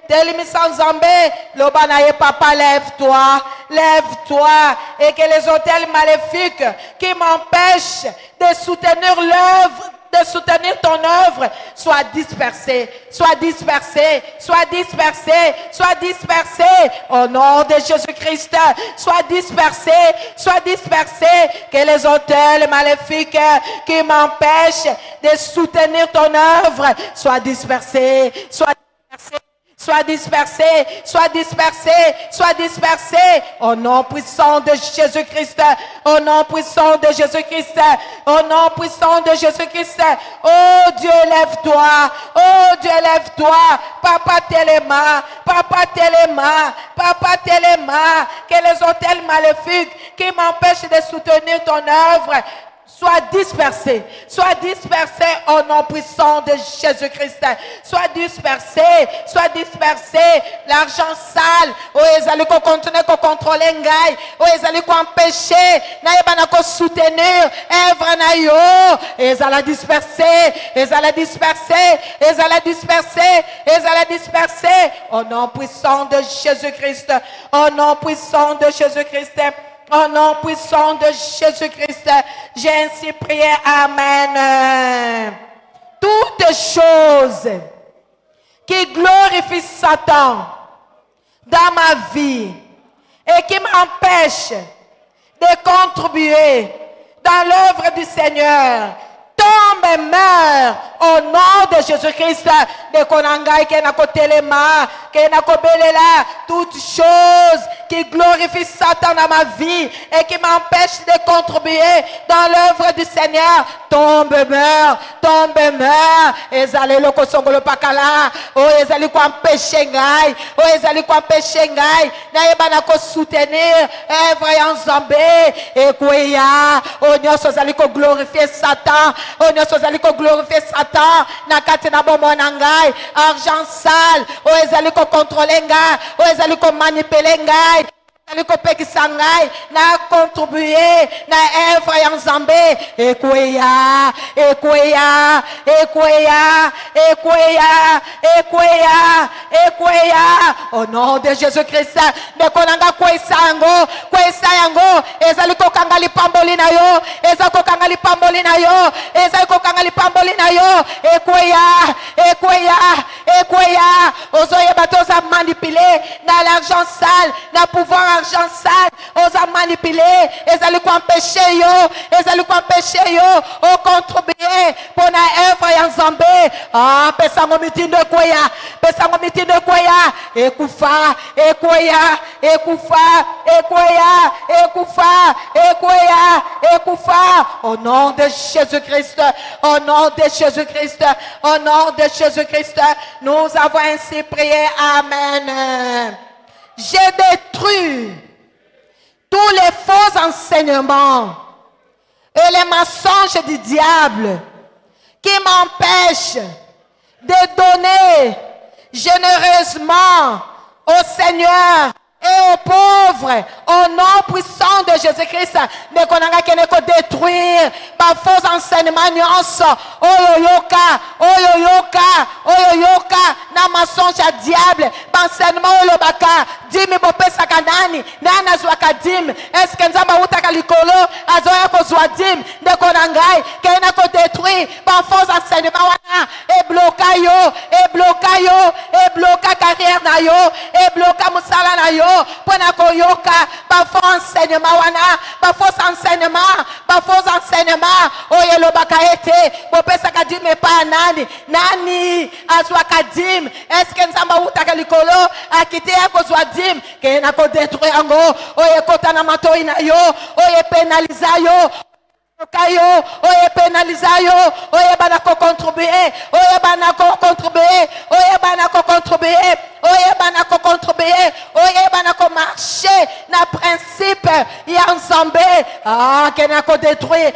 Telemisa Nzambe, Lobanaye Papa, lève-toi, lève-toi, et que les hôtels maléfiques qui m'empêchent de soutenir l'œuvre de soutenir ton œuvre soit dispersé, soit dispersé, soit dispersé, soit dispersé. Au nom de Jésus-Christ, soit dispersé, soit dispersé. Que les hôtels maléfiques qui m'empêchent de soutenir ton œuvre soient dispersés, soient dispersés. Sois dispersé, sois dispersé, sois dispersé. Au nom puissant de Jésus-Christ, au nom puissant de Jésus-Christ, au nom puissant de Jésus-Christ. Oh Dieu, lève-toi, oh Dieu, lève-toi. Papa, Téléma, Papa, Téléma, Papa, Téléma. Que les hôtels maléfiques qui m'empêchent de soutenir ton œuvre Sois dispersé, sois dispersé au nom puissant de Jésus-Christ. Sois dispersé, sois dispersé. L'argent sale, oh, ils allaient continuer à contrôler ngai, oh, ils allaient empêcher, naïba ko soutenir, œuvre na yo, ils allaient disperser, ils allaient disperser, ils allaient disperser, ils allaient disperser. Au nom puissant de Jésus-Christ, au nom puissant de Jésus-Christ. Au nom puissant de Jésus-Christ, j'ai ainsi prié. Amen. Toutes choses qui glorifient Satan dans ma vie et qui m'empêchent de contribuer dans l'œuvre du Seigneur, meurt au nom de Jésus-Christ. De Konangai, Kenakotelema, Kenakobelela, toutes choses qui glorifient Satan dans ma vie et qui m'empêchent de contribuer dans l'œuvre du Seigneur, tombe meurt, tombe et meurt. Ezali loko pakala, oh ezali kwa ngai, oh ezali kwa empêcher ngai, na yeba ko soutenir œuvre ya nzambe, ekweya, oh nyonso ezali ko glorifier Satan, oh nyonso ezali ko glorifier Satan, na kati na bomoi na ngai, argent sale, oh ezali ko contrôler ngai, oh ezali ko manipuler ngai, ezali kopekisa ngai na contribuer na œuvre ya nzambe. Ekweya ekweya ekweya ekweya ekweya ekweya. Au nom de jésus christ ndeko na nga kwesa yango kwesa yango ezali kokanga lipamboli na yo. Ezali kokanga lipamboli na yo. Ezali kokanga lipamboli na yo. Ekweya ekweya ekweya. Ozoyeba te oza manipule. Na l'argent sale na pouvoir argent sale oza manipule ezali koempêche yo ezali koempêche yo. Ocontribue mpo na œuvre ya nzambe ah, pesango mitindo ekweya pesango mitindo ekweya. Ekufa ekweya ekufa ekweya ekufa ekweya ekufa. Au nom de jésus-christ au nom de jésus-christ au nom de jésus-christ nous avons ainsi prié. Amen j'ai détruit tous les faux enseignements et les mensonges du diable qui m'empêchent de donner généreusement au Seigneur et aux pauvres au nom puissant de Jésus-Christ ndeko na ngai kende kodétruire bafaux enseignement nyonso oyo yoka oyo yoka oyo yoka na mensonge ya diable baenseignement oyo olobaka dimi bopesaka nani? Nani azwaka dime eske nzambe awutaka likolo azoya kozwa dime ndeko na ngai kende kodétruire bafaux enseignement wana? Ebloka yo ebloka yo ebloka carrière na yo ebloka mosala na yo mpo na koyoka bafaux enseignement wana bafaux enseignement bafaux enseignement. Oyo elobaka ete bopesaka dime epai ya nani? Nani? Azwaka dime eske nzambe awutaka likolo? Akite ya kozwa dime keye na kodétruire yango. Oyo ekota na matoi na yo. Oyo epenaliza yo koyoka yo oyo epenaliza yo oyebana kokontribue oyebana kokontribue oyebana kokontribue oyebana kokontribue oyebana komarche na principe ya nzambe. Ah, Akende akodetruire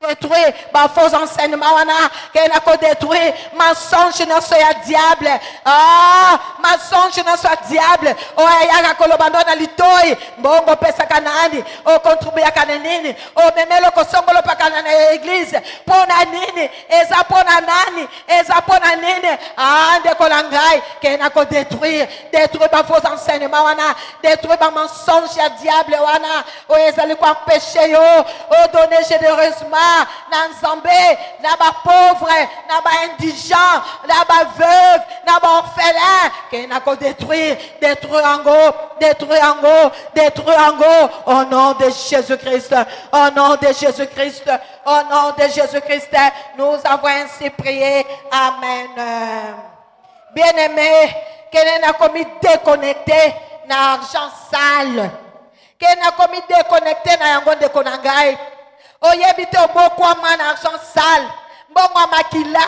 na détruire bafaux enseignement wana ke na kodétruire mensonge nyonso ya diable. Ah, mensonge nyonso ya diable oyo ayaka koloba ndo na litoi mbongo opesaka nani okontribuyaka na nini omemeli okosongolopaka na eglize mpo na nini eza mpo na nani eza mpo na nini ah, ndeko na ngai ke na kodétruire détruire. Bafaux enseignement wana détruire bamensonge ya diable wana oyo ezali koempêche yo. Odonne généreusement na nzambe na bapauvre na baindigent na baveuve na baorphelin ke na kodétruire détruire yango détruire yango détruire yango au nom de jésus-christ au nom de jésus-christ au nom de jésus-christ nous avons ainsi prié. Amen. Bien-aimé kene nakomi déconnecté na argent sale. Ke nakomi déconnecté na yango ndeko na oyebi te obokwama na argent sale. Mbongo ya makila.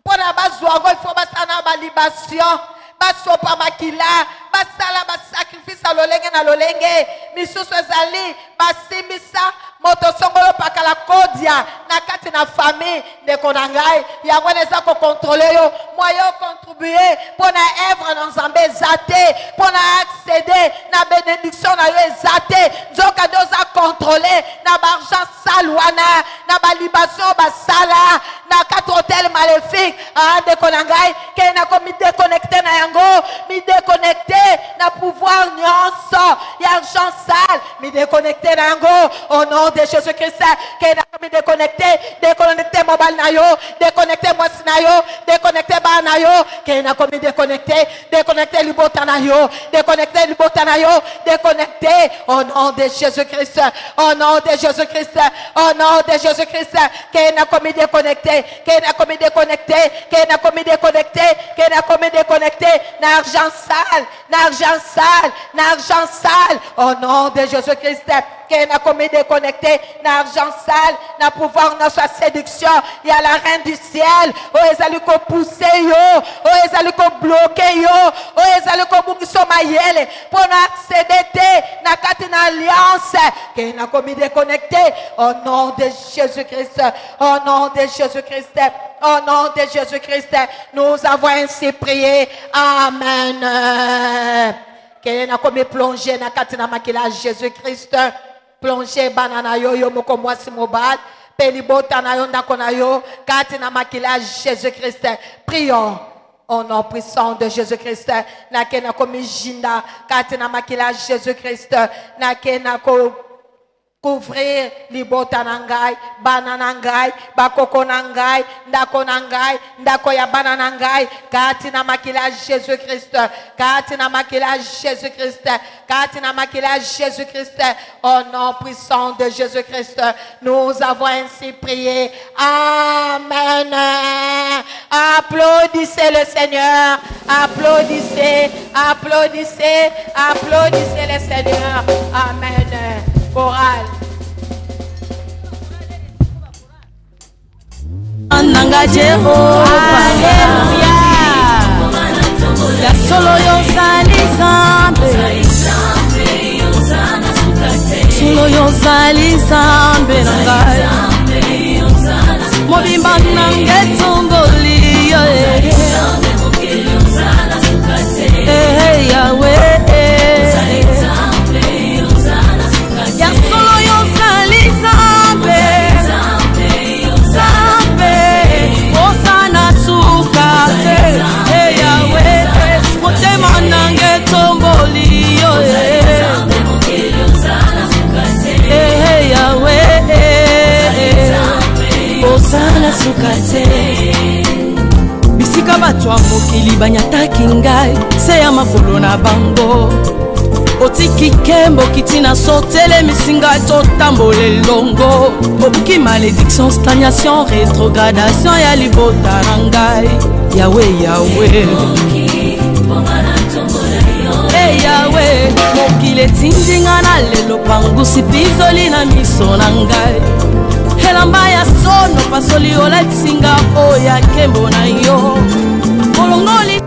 Mpo na bazwa yango ifo basala na balibation basopa makila. Basala basakrifise ya lolenge na lolenge. Misusu ezali basimbisa moto songolo pakala kodia. Na kati na famille ndeko na ngai yango wana eza kokontrole yo. Moye okontribue mpo na evre na nzambe eza te na accede na bénédiction na yo eza te. Nzoka nde na baargent sale wana na balibation basala na kati hotel maléfique ah ndeko na ngai ke nakomi déconnecte na yango mi déconnecte na pouvoir nyonso. Ya argent sale mi déconnecte na yango. Au nom de jésus christ ke nakomi déconnecte déconnecte mobali na yo déconnecte mwasi na yo déconnecte bana na yo ke nakomi déconnecte déconnecte libota na yo déconnecte libota na yo déconnecte au nom de jésus christ au nom de jésus christ au nom de jésus christ ke nakomi déconnecte ke nakomi déconnecte ke nakomi déconnecte ke nakomi déconnecte na argent sale na argent sale na argent sale. Au nom de jésus christ ke nakomi déconnecte na argent sale na pouvoir nyonso ya séduction. Ya la reine du ciel. Oyo ezali kopousse yo. Oyo ezali kobloke yo. Oyo ezali kobungisa mayele mpo na accéder te na kati na alliance déconnecte au nom de jésus christ au nom de jésus christ au nom de jésus christ nous avons ainsi prié. Amen. Ke nakomi plonge na kati na makila ya jésus christ plonge bana na yo yo moko mwasi mobali mpe libota na yo ndako na yo kati na makila ya jésus christ prions au nom puissant de jésus-christ. Nake nakomi jinda kati na makila ya jésus-christ. Nake nako couvrir libota na ngai bana na ngai bakoko na ya bana jésus christ kati na makila ya jésus christ kati na makila ya jésus christ au nom puissant de jésus christ nous avons ainsi prié. Amen. Applaudissez le seigneur. Applaudissez applaudissez applaudissez le seigneur. Amen chorale nanga jehova aleluya ya solo yozali nzambe solo yozali nzambe na ngai mobimba nanga etomboli osana suka te. Bisika bato ya mokili banyataki ngai se ya makolo na bango. Otiki kembo kiti na sotelemisi ngai totambola elongo. Obuki malédiction stagnation rétrogradation ya libota na ngai. Yawe yawe. Yawe. Mokili etindinga na lelo pangusi pizoli na miso na ngai elamba ya sono pasoli olakisinga oyo ya nkembo na yo. Molongoli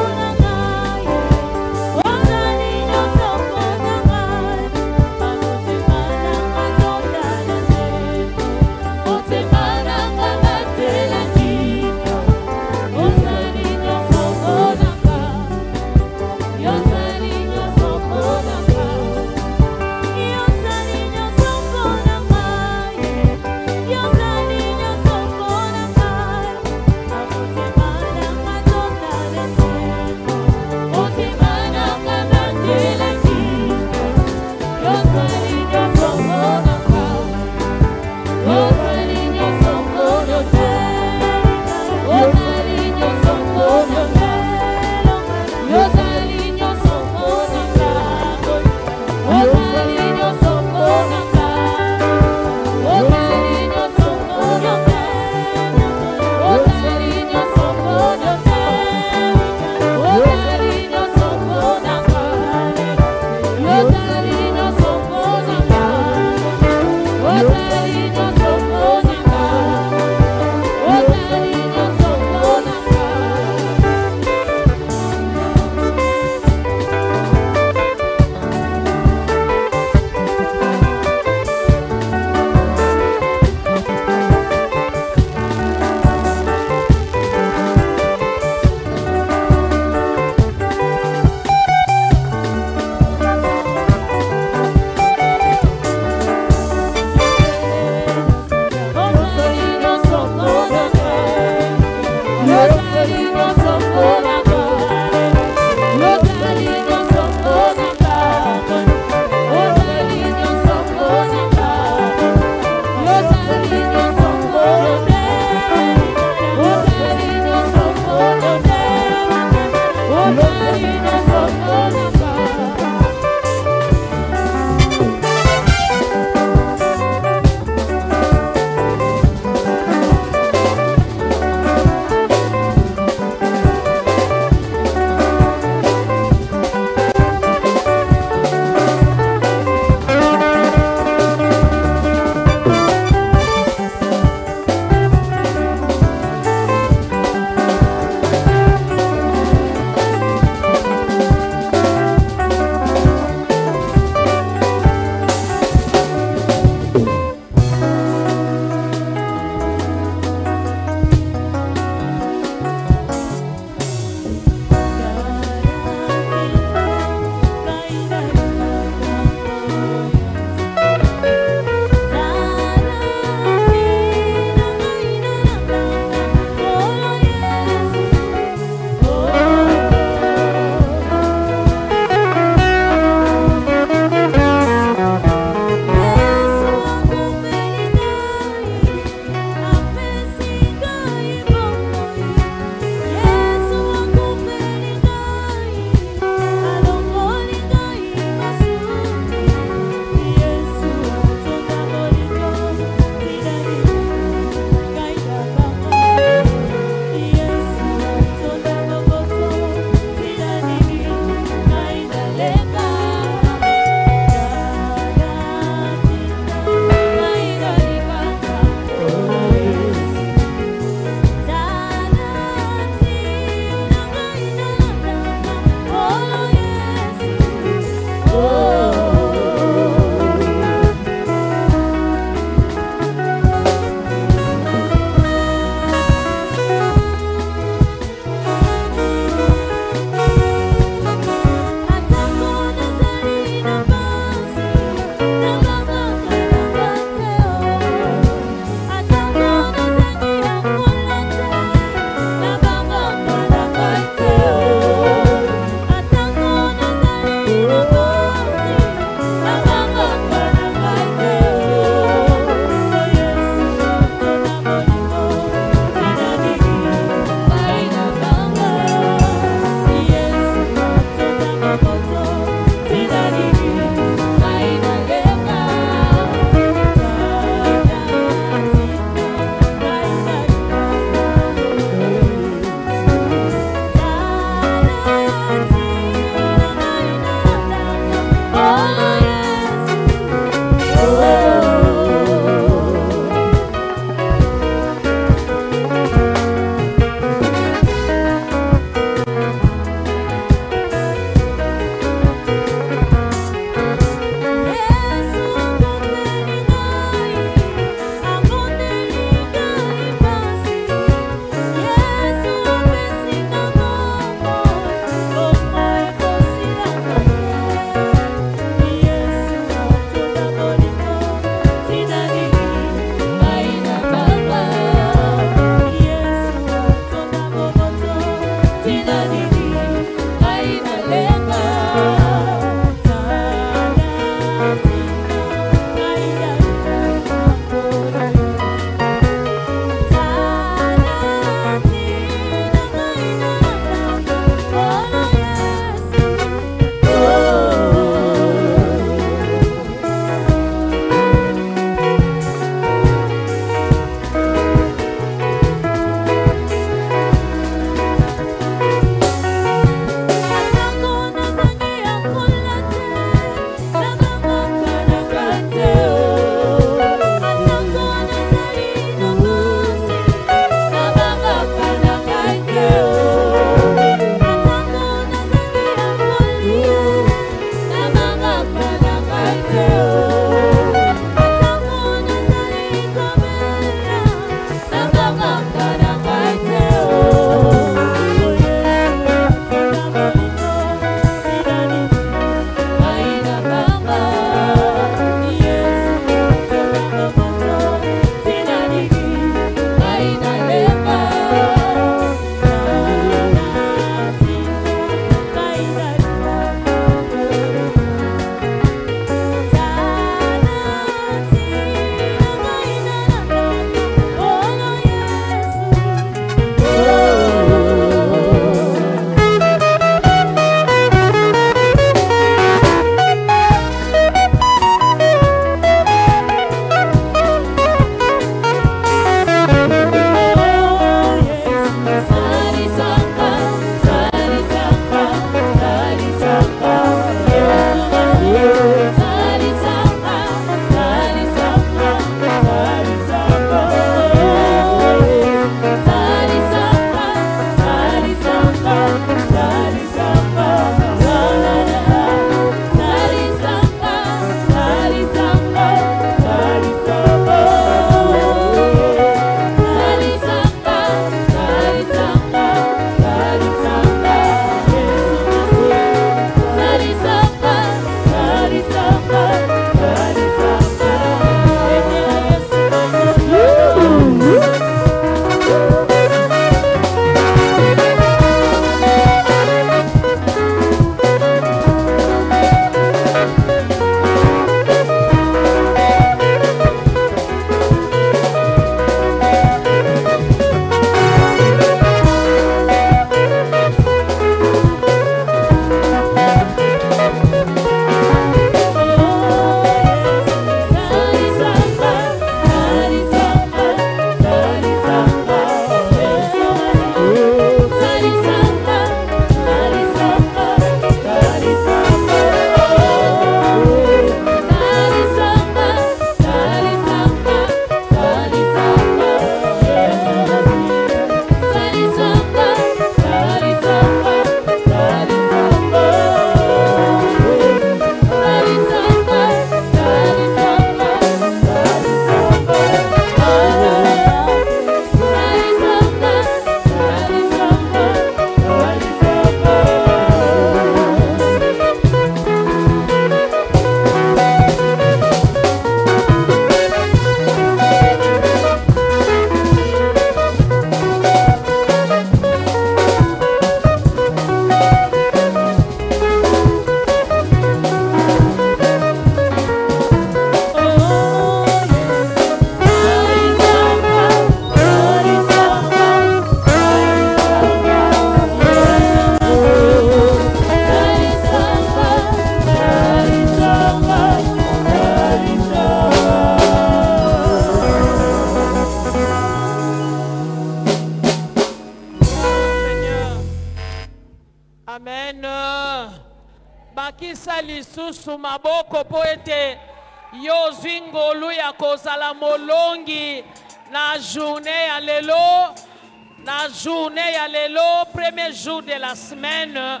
semaine.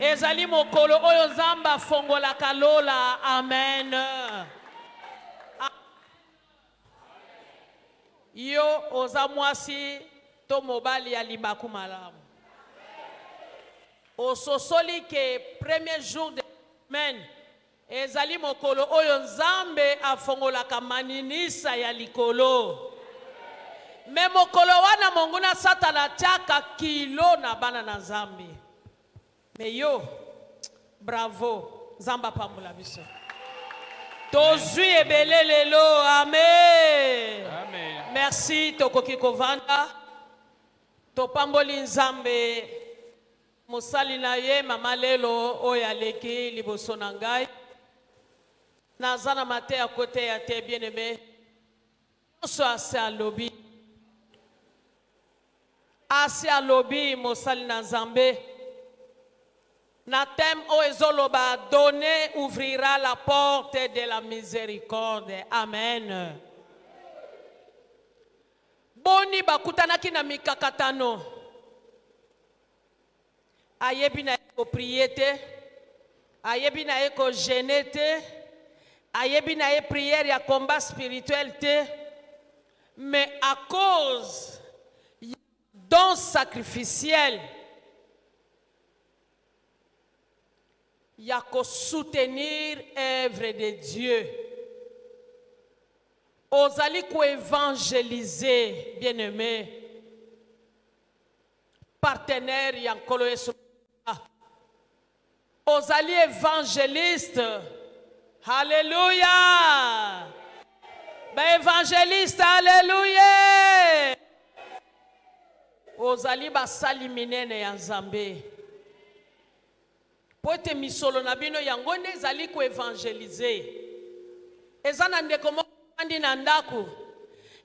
Ezali mokolo oyo nzambe afongolaka lola. Amen. Yo oza mwasi to mobali ya libaku malamu. Ososoli ke premier jour de semaine. Ezali mokolo oyo nzambe afongolaka maninisa ya likolo. Me mokolo wana monguna satana atiaka kilo na bana na nzambe me yo bravo nzambe apambola biso. Tozwi ebele lelo amen. Amen. merci tokoki kovanda. Topamboli nzambe mosali na ye mama lelo oyo aleki liboso na ngai. Naza na mateya koteya te bien aime nyonso ase alobi. Asi alobi mosali na nzambe na thème oyo ezoloba donner ouvrira la porte de la miséricorde. Amen. Boni bakutanaki na mikakatano. Ayebi na ye koprie te ayebi na ye kogene te ayebi na ye priere ya combat spirituel te. Mais à cause don sacrificiel ya kosoutenir œuvre de dieu. Ozali koevangelize bien aimé partenaire ya nkolo yesu ozali évangéliste. Halleluya baévangéliste halleluya ozali basali minene ya nzambe mpo ete misolo na bino yango nde ezali koevangelize. Eza na ndeko moko andi na ndako.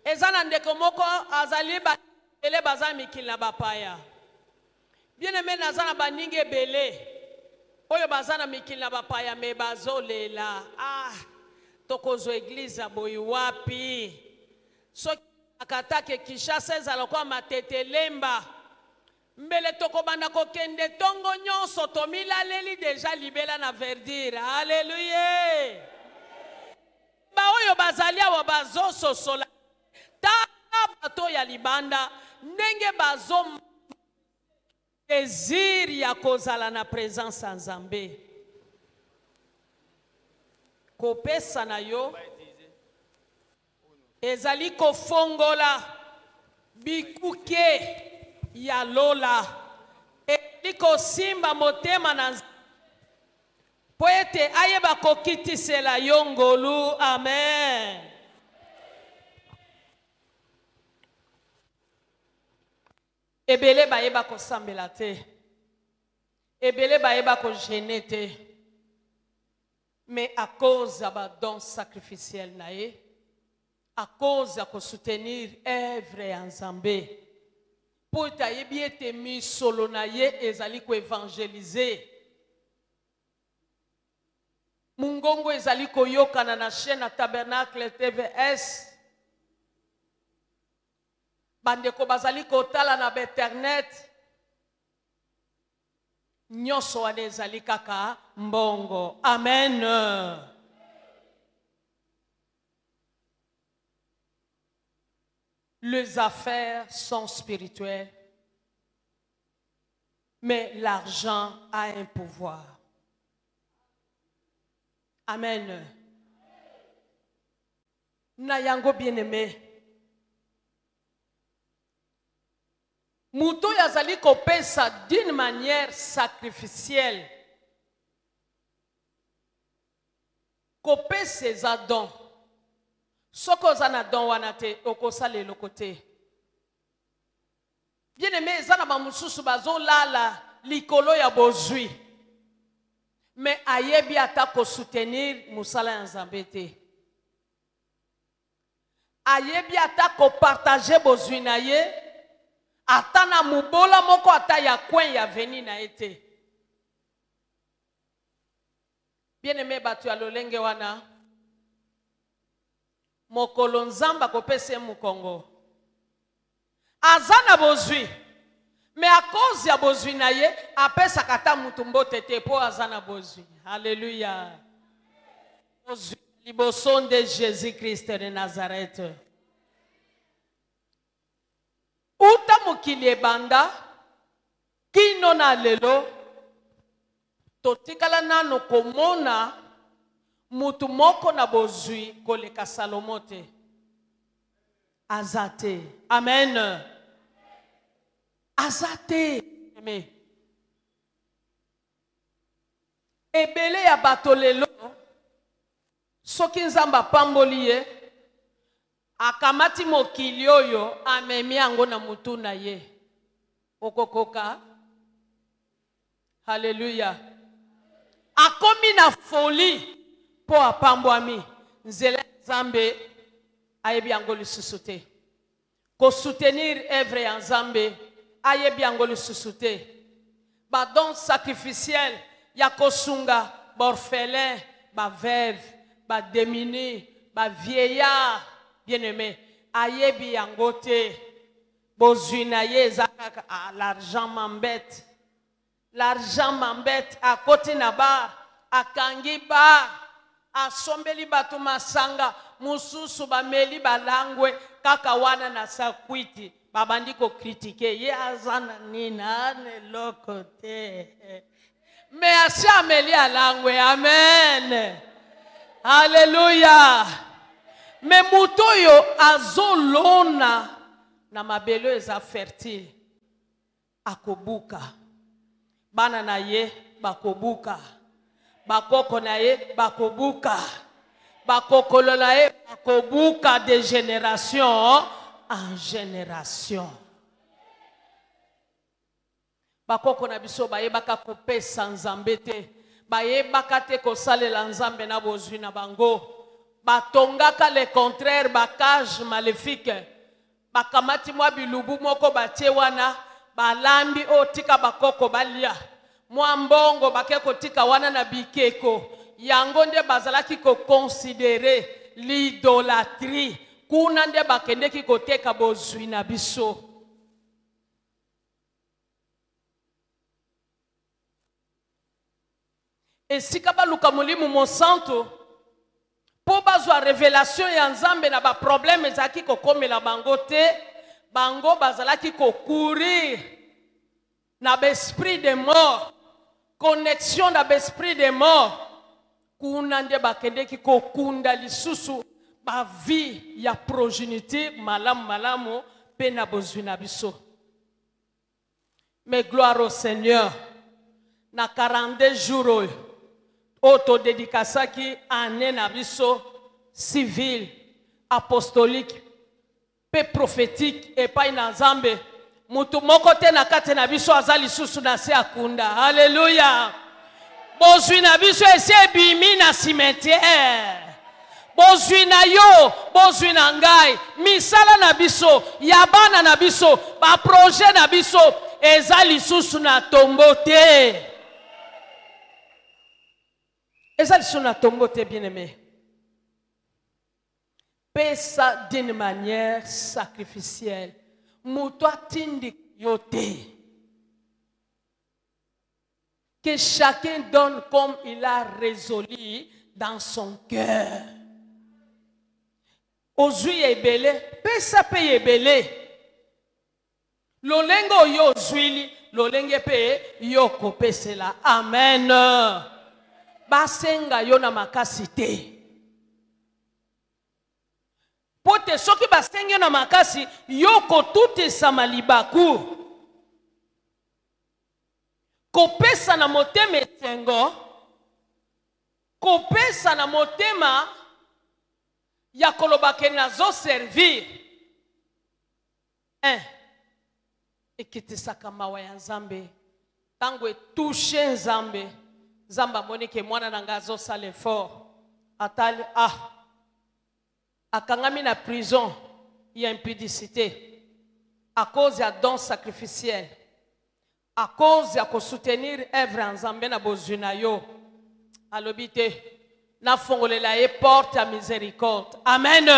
Eza na ndeko moko azali baele baza mikili na bapaya. Bien eme naza na baninga ebele. Oyo baza na mikili na bapaya me bazolela. Ah tokozwa eglize ya boyi wapi? Soki akatake kinshasa ezala kwa matete lemba mbele tokobanda kokende ntongo nyonso tomilaleli deja libela na verdire. Aleluya baoyo bazali awa bazososola. Tala bato ya libanda ndenge bazo désir ya kozala na présence ya nzambe. Kopesa na yo ezali kofongola bikuke ya lola. Ezali kosimba motema na nzambe mpo ete ayeba kokitisela yo ngolu amen. Ebele bayeba kosambela te. Ebele bayeba kogene te. Mais à cause ya badon sacrificiel na ye à cause ya kosoutenir œuvre ya nzambe mpo ete ayebi ete misolo na ye ezali koevangelize. Mongongo ezali koyokana na chaîne ya tabernacle tvs bandeko bazali kotala na bainternet nyonso wana ezali kaka mbongo. Amen les affaires sont spirituelles mais l'argent a un pouvoir. Amen. Na yango bien aimé moto oyo azali kopesa d'une manière sacrificielle. Kopesa eza don soki oza na don wana te okosala eloko te. Bien aime eza na bamosusu bazolala likolo ya bozwi me ayebi ata kosoutenir mosala ya nzambe te. Ayebi ata kopartage bozwi na ye. Ata na mobola moko ata ya kwen ya veni na ye te. Bien aimé bato ya lolenge wana mokolo nzambe akopesa ye mokongo. Aza na bozwi me a cause ya bozwi na ye apesaka ata mutu mbote te mpo aza na bozwi. Halleluya bozwi liboso nde jésus krist de nazarete uta mokili ebanda kino na lelo totikala nano komona mutu moko na bozwi koleka salomo te. Aza te. Amen. Aza te. Amen. ebele ya bato lelo soki nzambe apamboli ye akamati mokili oyo amemi yango na mutu na ye. Okokoka? Haleluya akomi na foli mpo apambwami nzela nzambe ayebi yango lisusu te. Kosoutenir evre ya nzambe ayebi yango lisusu te. Badon sacrificiel ya kosunga baorphelin baveuve bademini bavieillard bien aimé ayebi yango te. Bozwi na ye eza l'argent m'embête. L'argent m'embête akoti na bar akangi bar asombeli bato masanga mosusu bameli balangwe kaka wana na sakwiti babandi kokritike ye aza na nini ana eloko te. Me asi ameli alangwe amen. Haleluya. Me moto oyo azolona na mabele oyo eza fertile akobuka. Bana na ye bakobuka bakoko na ye bakobuka. Bakokolo na ye bakobuka de génération en génération. Bakoko na biso bayebaka kopesa nzambe te. Bayebaka te kosalela nzambe na bozwi na bango. Batongaka le contraire bakage maléfique. Bakamati mwa bilubu moko batie wana balambi oyo tika bakoko balia mwa mbongo bake kotika wana na bikeko. Yango nde bazalaki kokonsidere l'idolatrie. Kuna nde bakendeki koteka bozwi na biso. Esika baluka molimo mosantu mpo bazwa revelation ya nzambe na baproblème ezalaki kokomela bango te bango bazalaki kokurir na baesprit de mort connexion na baesprit de mort kuna nde bakendeki kokunda lisusu bavie ya progéniture malamu malamu mpe na bozwi na biso. Mais gloire au seigneur. Na 42 jours oyo oyo todedikasaki ane na biso civile apostolique mpe prophétique epai na nzambe mutu moko te na na biso aza lisusu na se akunda. Halleluya bozwi na biso esi ebimi na cimetière. Bozwi na yo bozwi na ngai. Misala na biso ya bana na biso baproje na biso eza lisusu na tombo te. Eza na bien aimé pesa d'une manière sacrificielle moto atindi yo te que chacun donne comme il a résolu dans son cœur. Ozwi ebele pesa mpe ebele lolenge oyo ozwili lolenge mpe yo kopesela amen. Basenga yo na mpo te soki basengi yo na makasi yo kotutisama libaku kopesa na motema esengo kopesa na motema ya koloba ke nazoservir un ekitisaka mawa ya nzambe. Ntango etushe nzambe nzambe amoni ke mwana na ngai azosala effort. Atali ah akangami na prison ya impudicité à cause ya don sacrificiel à cause ya kosoutenir œuvre ya nzambe na bozwi na yo alobi te nafongolela porte ya miséricorde. Amen.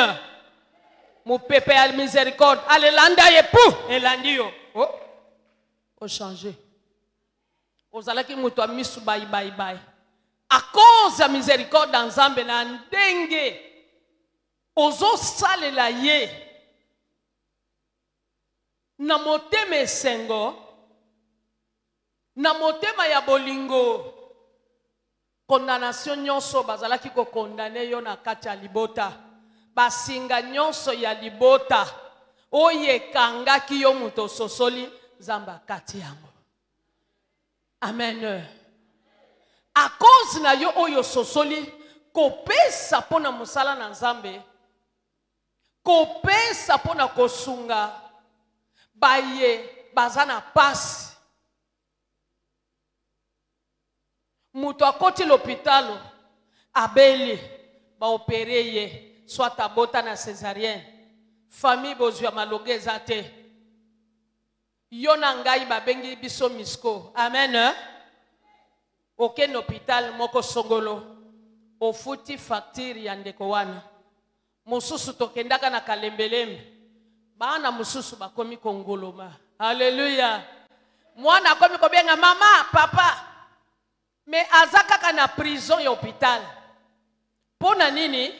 Mopepe ya miséricorde. Alelanda ye pu elandi yo. Oh. ochange ozalaki moto ya misu bayibayibayi a cause ya miséricorde ya nzambe na ndenge ozosalela ye. Na motema esengo na motema ya bolingo condamnation nyonso bazalaki kokondane yo na kati ya libota. Basinga nyonso ya libota oyo ekangaki yo moto ososoli nzambe akati yango. Amen. A cause na yo oyo ososoli kopesa mpo na mosala na nzambe kopesa mpo na kosunga baye baza na pasi. Moto akoti lopitalo abeli baopere ye soit abota na césarienne. Famille bozwi ya malonga eza te. Yo na ngai babengi biso misco amen eh? okende hôpital moko songolo. Ofuti facture ya ndeko wana mosusu tokendaka na kalembelembe. Bana mosusu bakomi kongoloma. Halleluya mwana akomi kobenga mama papa. Me aza kaka na prison ya hôpital. Mpo na nini?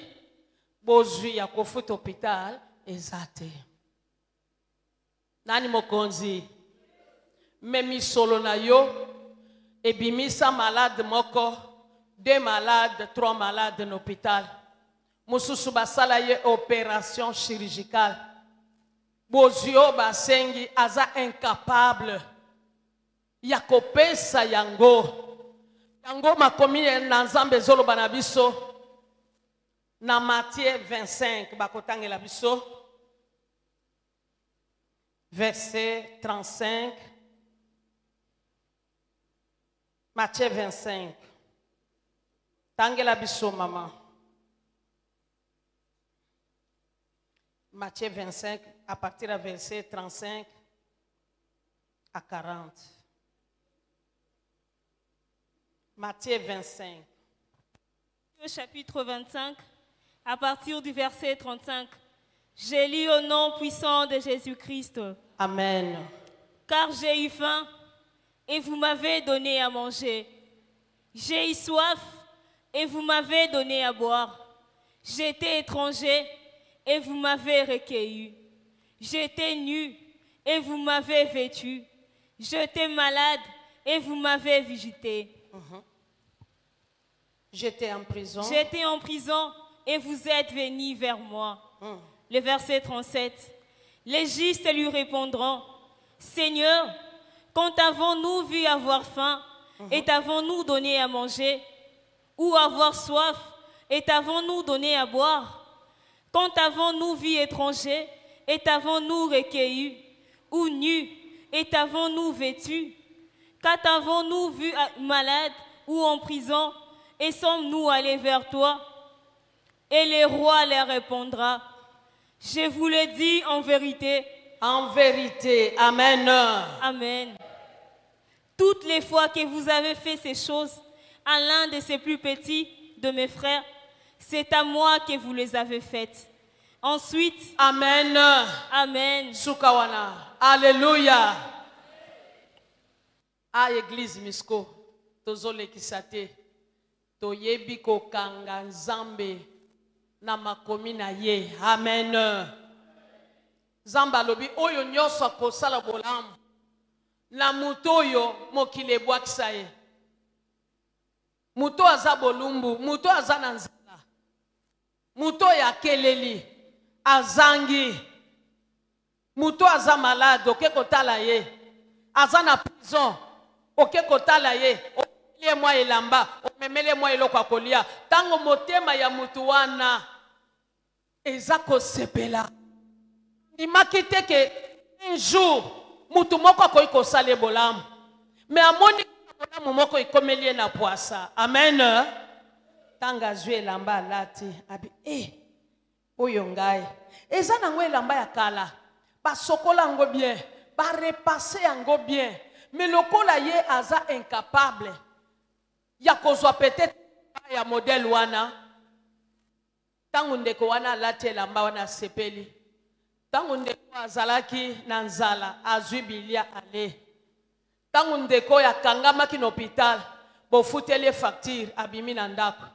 Bozwi ya kofuta hôpital eza te. Nani mokonzi? Me misolo na yo ebimisa malade moko deux malade trois malade na hôpital mosusu basala ye opération chirurgicale. Bozwi oyo basengi aza incapable. Ya kopesa yango. Yango makomi na nzambe ezoloba na biso. Na matthieu 25 bakotangela biso. Verset 35 matthieu 25 tangela biso mama Matthieu 25, à partir du verset 35 à 40. Matthieu 25. Au chapitre 25, à partir du verset 35, j'ai lu au nom puissant de Jésus-Christ, Amen. car j'ai eu faim et vous m'avez donné à manger. J'ai eu soif et vous m'avez donné à boire. J'étais étranger et vous m'avez recueilli. J'étais nu et vous m'avez vêtu. J'étais malade et vous m'avez visité. J'étais en prison. J'étais en prison et vous êtes venus vers moi. Hum. Le verset 37. Les justes lui répondront, Seigneur, quand avons-nous vu avoir faim et t'avons-nous donné à manger? Ou avoir soif et t'avons-nous donné à boire? Quand avons-nous vu étranger et t'avons-nous recueilli Ou nu et t'avons-nous vêtu Quand avons-nous vu ah, malade ou en prison et sommes-nous allés vers toi? Et le roi leur répondra, je vous le dis en vérité, En vérité, Amen. Amen. Toutes les fois que vous avez fait ces choses à l'un de ces plus petits de mes frères, c'est à moi que vous les avez faites. Ensuite, Amen. Amen. Sukawana. Alléluia. A église misko. tozolekisa te toyebi kokanga nzambe na makomi na ye amen nzambe alobi oyo nyonso akosala bolamu na motu oyo mokili ebwakisa ye motu aza bolumbu motu aza na motu oyo akeleli azangi. Motu aza malade oke kotala ye. Aza na prison oke kotala ye. Omemeli ye mwa elamba omemeli ye mwa eloko ya kolia. Ntango motema ya motu wana eza kosepela. Ndimaki te ke un jour motu moko akoki kosala bolamu me amoni bolamu moko ekomeli ye na pwasa amen ntango azwi elamba alati abi e oyo ngai. Eza nango elamba ya kala. Basokola yango bien barepase yango bien. Me lokola ye aza incapable ya kozwa peut-être ya modele wana. Ntango ndeko wana alati elamba wana asepeli. Ntango ndeko azalaki na nzala azwi bilia ale. Ntango ndeko oyo akangamaki na hôpital bofuteli ye facture abimi na ndako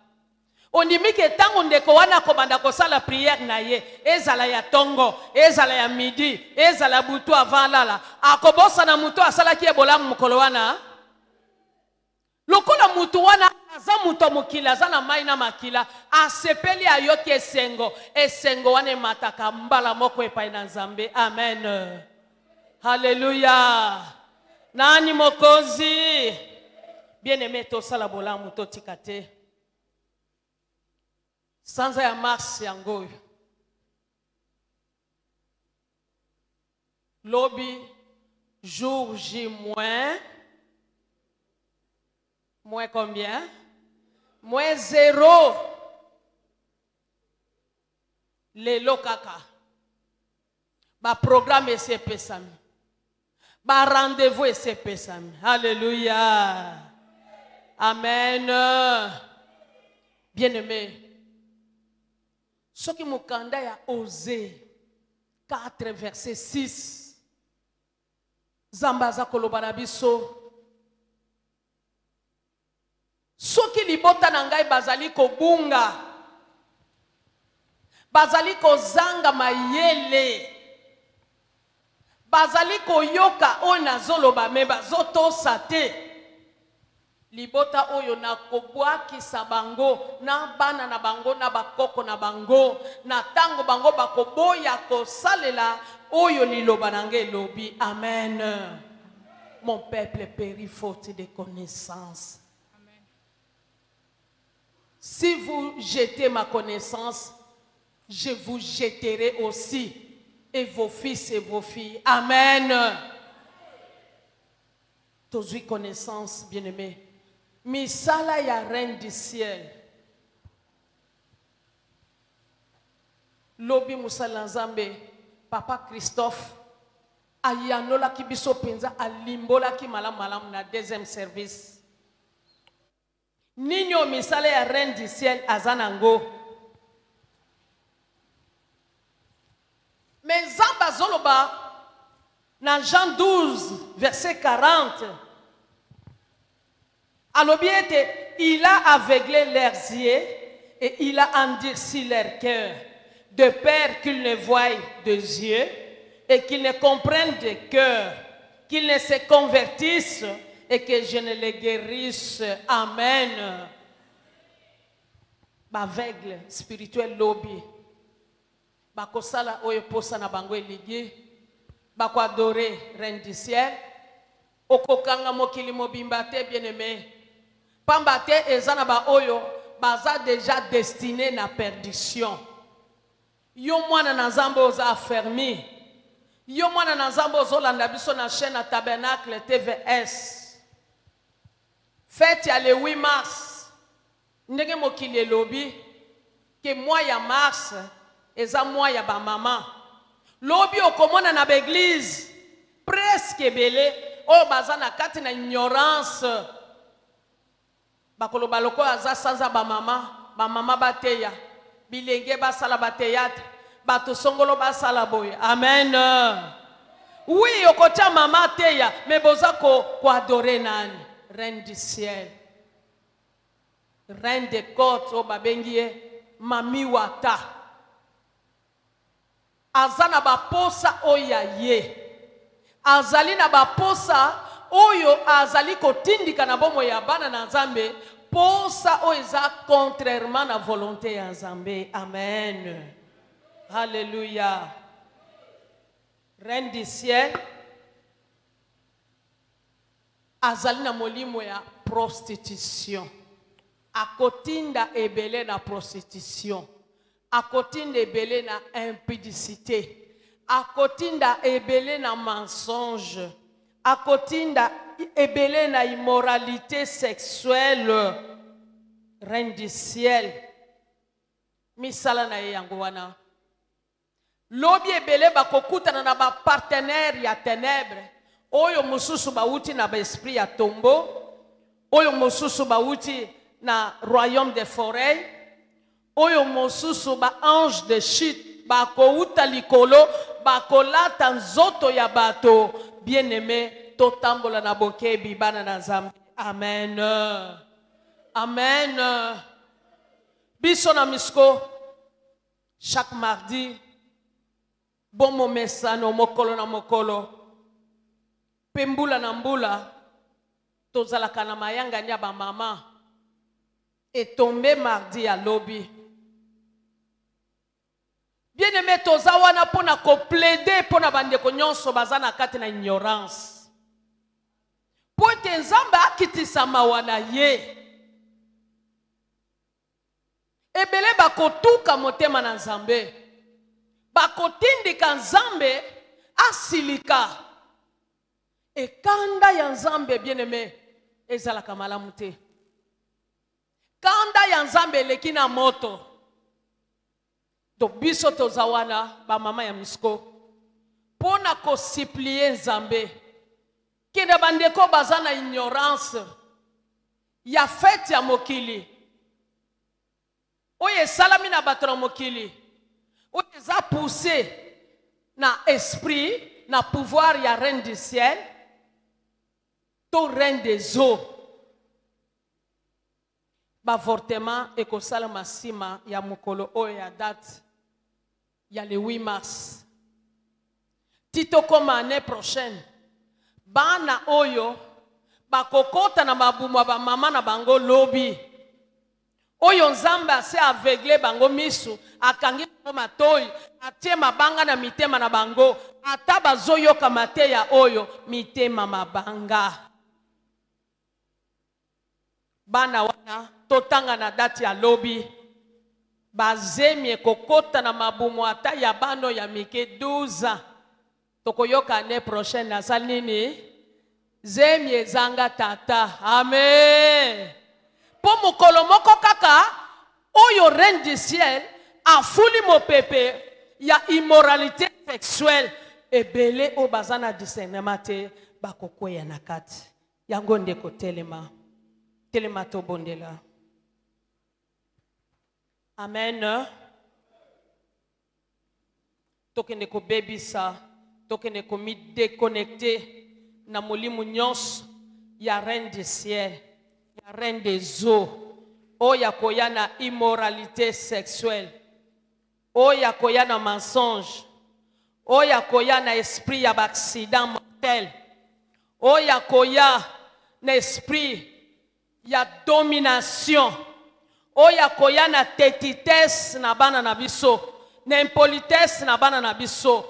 ondimi ke ntango ndeko wana akobanda kosala priere na ye ezala ya ntongo ezala ya midi ezala ya butu avant alala. Akobosana motu asalaki ye bolamu mokolo wana. Lokola mutu wana aza moto ya mokili aza na mai na makila asepeli ayoki esengo esengo wana emataka mbala moko epai na nzambe. Amen. Halleluya nani mokonzi bien aime tosala bolamu totika te sanza ya mars yango oyo lobi jour j moins moins combien? Moins zéro. Lelo kaka baprogramme esi epesami barendez-vous esi epesami halleluya amen. Bien aimé soki mokanda ya ose 4 verset 6 nzambe aza koloba na biso. Soki libota na ngai bazali kobunga bazali kozanga mayele bazali koyoka oyo nazoloba me bazotosa te libota oyo nakobwakisa bango na bana na bango na bakoko na bango na ntango bango bakoboya kosalela oyo liloba na ngai elobi. Amen. Mon peuple périt faute de connaissance. Si vous jetez ma connaissance je vous jetterai aussi et vos fils et vos filles. Amen. Tozwi connaissance bien aimé misala ya reine du ciel. Lobi mosali na nzambe papa christophe ayanolaki biso mpenza alimbolaki malamu malamu na deuxième service. Nini oyo misala ya reine du ciel aza nango? Me nzambe azoloba na jean 12 verset 40 il a aveuglé leurs yeux et il a endurci leur cœur de peur qu'ils ne voient de yeux et qu'ils ne comprennent de cœur qu'ils ne se convertissent et que je ne les guérisse. Amen. Baveugle spirituel lobi. Bakosala oyo posa na bango elingi bakoadore reine du ciel. Okokanga mokili mobimba bien aimé pamba te eza na baoyo baza deja destine na perdition. Yo mwana na nzambe oza affermi. Na nzambe ozolanda biso na chaîne ya tabernacle tvs fete ya le 8 mars. Ndenge mokili elobi ke mwa ya mars eza mwa ya bamama lobi okomona na baeglize preske ebele. Oyo baza na kati ignorance bakoloba lokola aza sanza bamama bamama bateya. Bilenge basala bateatre bato songolo basala boye. Amen. Wi okotya mama teya me boza koadore ko nani? Reine du ciel. Reine de côte oyo babengi ye mami wata aza na baposa oyo ya ye. Azali na baposa oyo azali kotindika na bomoi ya bana na nzambe posa oyo eza contrairement volonté ya nzambe. Amen. Halleluya reine du ciel azali na molimo ya prostitution. Akotinda ebele na prostitution. Akotinda ebele na impudicité akotinda ebele na mensonge akotinda ebele na immoralité sexuelle. Reine du ciel. Misala na ye yango wana. Lobi ebele bakokutana na bapartenere ya ténèbre oyo mosusu bawuti na baesprit ya tombo oyo mosusu bawuti na royaume des forêts. Oyo mosusu baange de chute. Bakouta likolo bakolata nzoto ya bato bien aimé totambola na bokebi bana na nzambe amen. Amen. Biso na misiko chaque mardi bomo mesano mokolo na mokolo mpe mbula. Na mbula tozalaka na mayangani ya bamama etombe mardi ya lobi bien aimé toza wana mpo na koplaide mpo na bandeko nyonso baza na kati na ignorance. Mpo ete nzambe akitisa mawa na ye. Ebele bakotuka motema na nzambe. Bakotindika nzambe asilika. Ekanda ya nzambe bien aimé ezalaka malamu te. Kanda ya nzambe eleki na moto to biso toza wana bamama ya misiko mpo na kosiplie nzambe. Kende bandeko baza na ignorance. Ya fete ya mokili. Oyo esalami na bato na mokili. Oyo eza pousse na esprit na pouvoir ya reine du ciel. To reine des eaux. Baavortement ekosalama nsima ya mokolo oyo ya date ya le 8 mars. Ti tokóma année prochaine. Bana oyo bakokɔta na mabumu ya bamama na bango lobi. Oyo nzambe ase aveugle bango miso akangi bango matoyi atie mabanga na mitema na bango. Ata bazoyoka mateya oyo mitema mabanga. Bana wana totanga na dati ya lobi bazemi ekokɔta na mabumu ata ya bana oyo ya mike 12 tokoyoka année prochaine asali nini? Zemi ezanga tata. Amen. Mpo mokolo moko kaka oyo reine du ciel afuli mopepe ya immoralité sexuelle ebele oyo baza na discernement te bakokweya na kati. Yango nde kotelema telema tobondela amen. Tokende kobebisa tokende komidéconnecte na molimo nyonso ya reine du ciel ya reine des eaux. Oyo akoya na immoralité sexuelle. Oyo akoya na mensonge. Oyo akoya na esprit ya baaccident mortel. Oyo akoya na esprit ya domination oyo akoya na tetitese na bana na biso na impolitese na bana na biso.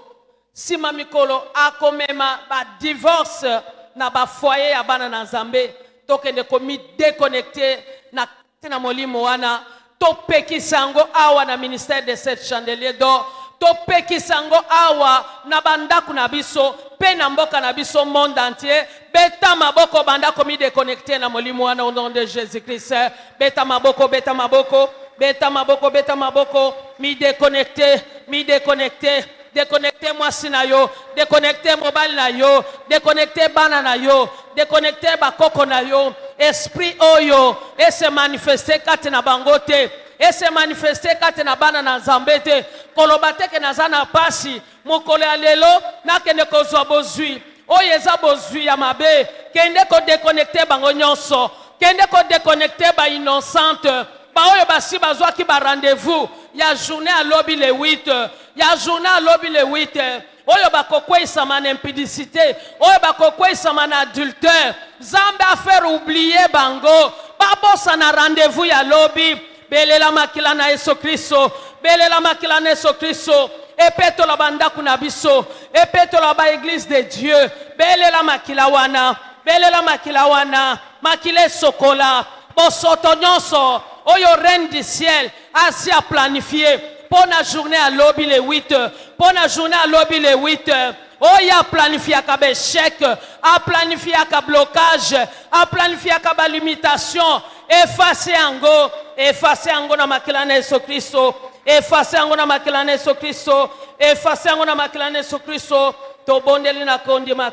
Nsima mikolo akomema badivorce na bafoye ya bana na nzambe. Tokende komidéconnecte na kati na molimo wana topekisa yango awa na ministère de sept chandelier d'or topekisa yango awa na bandako na biso mpe na mboka na biso monde entier. Beta maboko banda komidéconnecte na molimo wana au nom de jésus christ beta maboko beta maboko beta maboko beta maboko. Midéconnecte midéconnecte déconnecte mwasi na yo déconnecte mobali na yo déconnecte bana na yo déconnecte bakoko na yo. Esprit oyo ese manifeste kati na bango te ese manifeste kati na bana na nzambe te. Koloba teke naza na pasi. Mokolo ya lelo nakende kozwa bozwi. Oyo eza bozwi ya mabe. Kende kodéconnecte bango nyonso. Kende kodéconnecte bainnocente baoyo basi bazwaki barendez-vous ya journée alobi le 8 ya journée alobi le 8 oyo bakokweyisama na impudicité oyo bakokweyisama na adultère. Nzambe afere oublie bango. Babosa na rendez-vous ya lobi belela makila na yesu kristo. Belela makila na yesu kristo. Epetola bandako na biso. Epetola baeglise de dieu. Belela makila wana. Belela makila wana. Makila esokola. Bosoto nyonso. Oyo reine du ciel asi aplanifie mpo na journée alobi le 8 mpo na journée alobi le 8 oyo aplanifiaka baeshek aplanifiaka blocage aplanifiaka balimitation efase yango efase yango na makila na yesu kristo efase yango na makila na yesu kristo efase yango na makila na yesu kristo tobondeli na kondima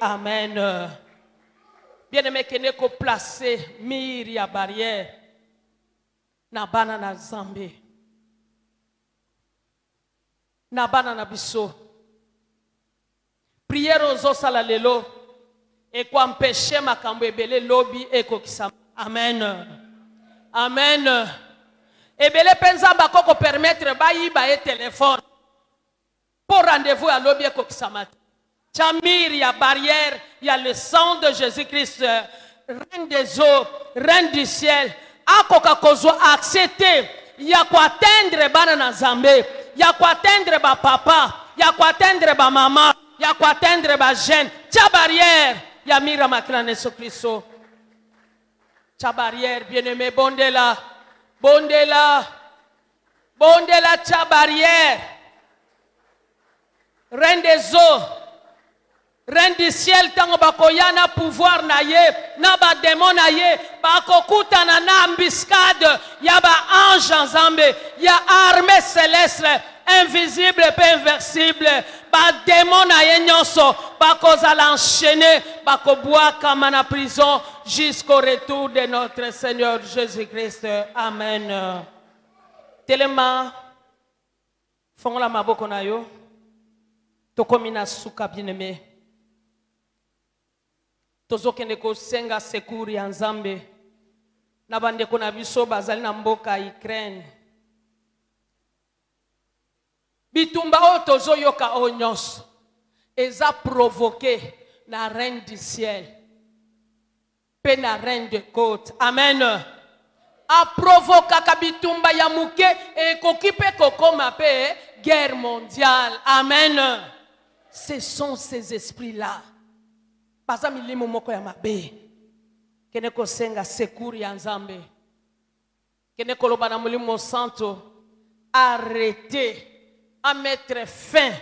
amen. Bien aimé kende koplace mire ya barrière. Na bana na na bana na priere ozosala lelo ekoampeshe makambo ebele lobi ekokisa. Amen. Amen. Ebele mpe nzambe ako kopermetre bayiba ye telefone mpo rendez-vous ya lobi ekokisama te Chamir, il y a barrière, il y a le sang de Jésus-Christ, reine des eaux, reine du ciel. Akoka kozwa accepter, il y a quoi atteindre bana na Zambé, il y a quoi atteindre ba papa, il y a quoi atteindre ba maman, il y a quoi atteindre ba jeune. Tia barrière, il y a mira makina Yesu Christo. Tia barrière, bien-aimé, bondela, bondela, bondela tia barrière. Reine des eaux, reine du ciel ntango bakoya na pouvoir na ye na bademo na ye bakokutana na embuscade ya baange nzambe ya armée céleste invisible mpe inversible bademo na ye nyonso bakozala enchaîné bakobwakama na prison jusqu'au retour de notre seigneur jésus-christ. Amen. Telema fongola maboko na yo. Tokomi suka bien-aimé. Tozokende kosenga sekuri ya na bandeko na biso bazali na mboka ukraine bitumba oyo tozoyoka oyo nyonso eza provoke na reine du ciel. Mpe na reine de côte. Amen. Aprovokaka bitumba ya moke ekoki mpe kokóma mpe guerre mondiale. Amen. Ce sont ces esprits là baza milimo moko ya mabe. Kende kosenga sekuri ya nzambe. Kende koloba na molimo santo. Arrete amettre fin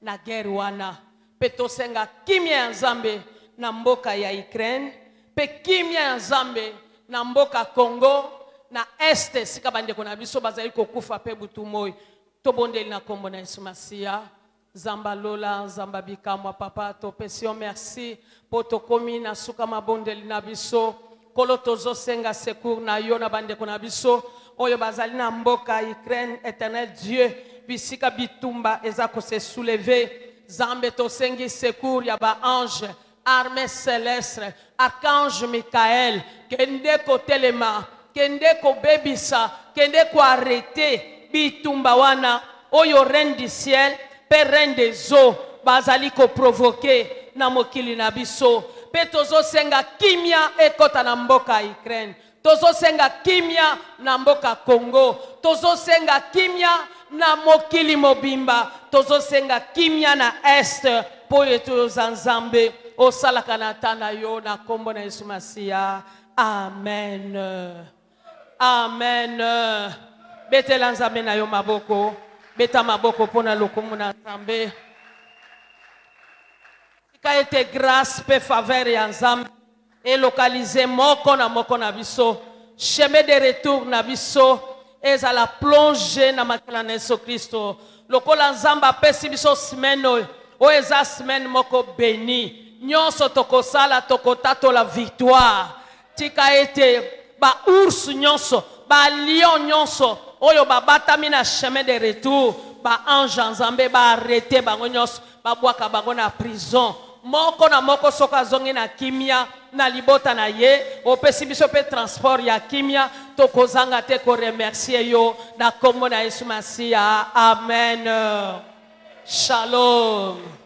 na guerre wana. Mpe tosenga kimia ya nzambe na mboka ya ukraine mpe kimia ya nzambe na mboka congo na este esika bandeko na biso bazali kokufa mpe butu moi. Tobondeli na nkombo na yesu masiya nzambe alola nzambe bikamwa papa topesi yo merci mpo tokomi na suka mabondeli na biso. Kolo tozosenga secour na yo na bandeko na biso. Oyo bazali na mboka ukraine éternel dieu bisika bitumba eza kose souleve. Nzambe tosengi secour ya baange armée céleste archange mikael kende kotelema kende kobebisa kende koarete bitumba wana oyo reine du ciel mpe reine des eaux bazali koprovoke na mokili na biso. Mpe tozosenga kimia ekɔta na mboka ya ukraine. Tozosenga kimia na mboka congo. Tozosenga kimia na mokili mobimba tozosenga kimia na este mpo oyo toyoza nzambe. Osalaka na ta na yo na nkombo na yesu masiya amen. Amen. Betela nzambe na yo maboko. Beta maboko mpo na lokumu na nzambe. Tika ete grâce mpe faveur ya nzambe. Elokalize moko na moko na biso. Chemin de retour na biso ezala plonge na makila na yesu kristo. Lokola nzambe apesi biso semaine oyo oyo eza semaine moko beni nyonso tokosala tokotatola victoire. Tika ete baourse nyonso balion nyonso oyo babatami na chemin de retour baange nzambe baarete bango nyonso babwaka bango na prison moko na moko soki azongi na kimia na libota na ye. Opesi biso mpe transport ya kimia tokozanga te koremercie yo. Na nkombo na yesu masiya amen. Shalom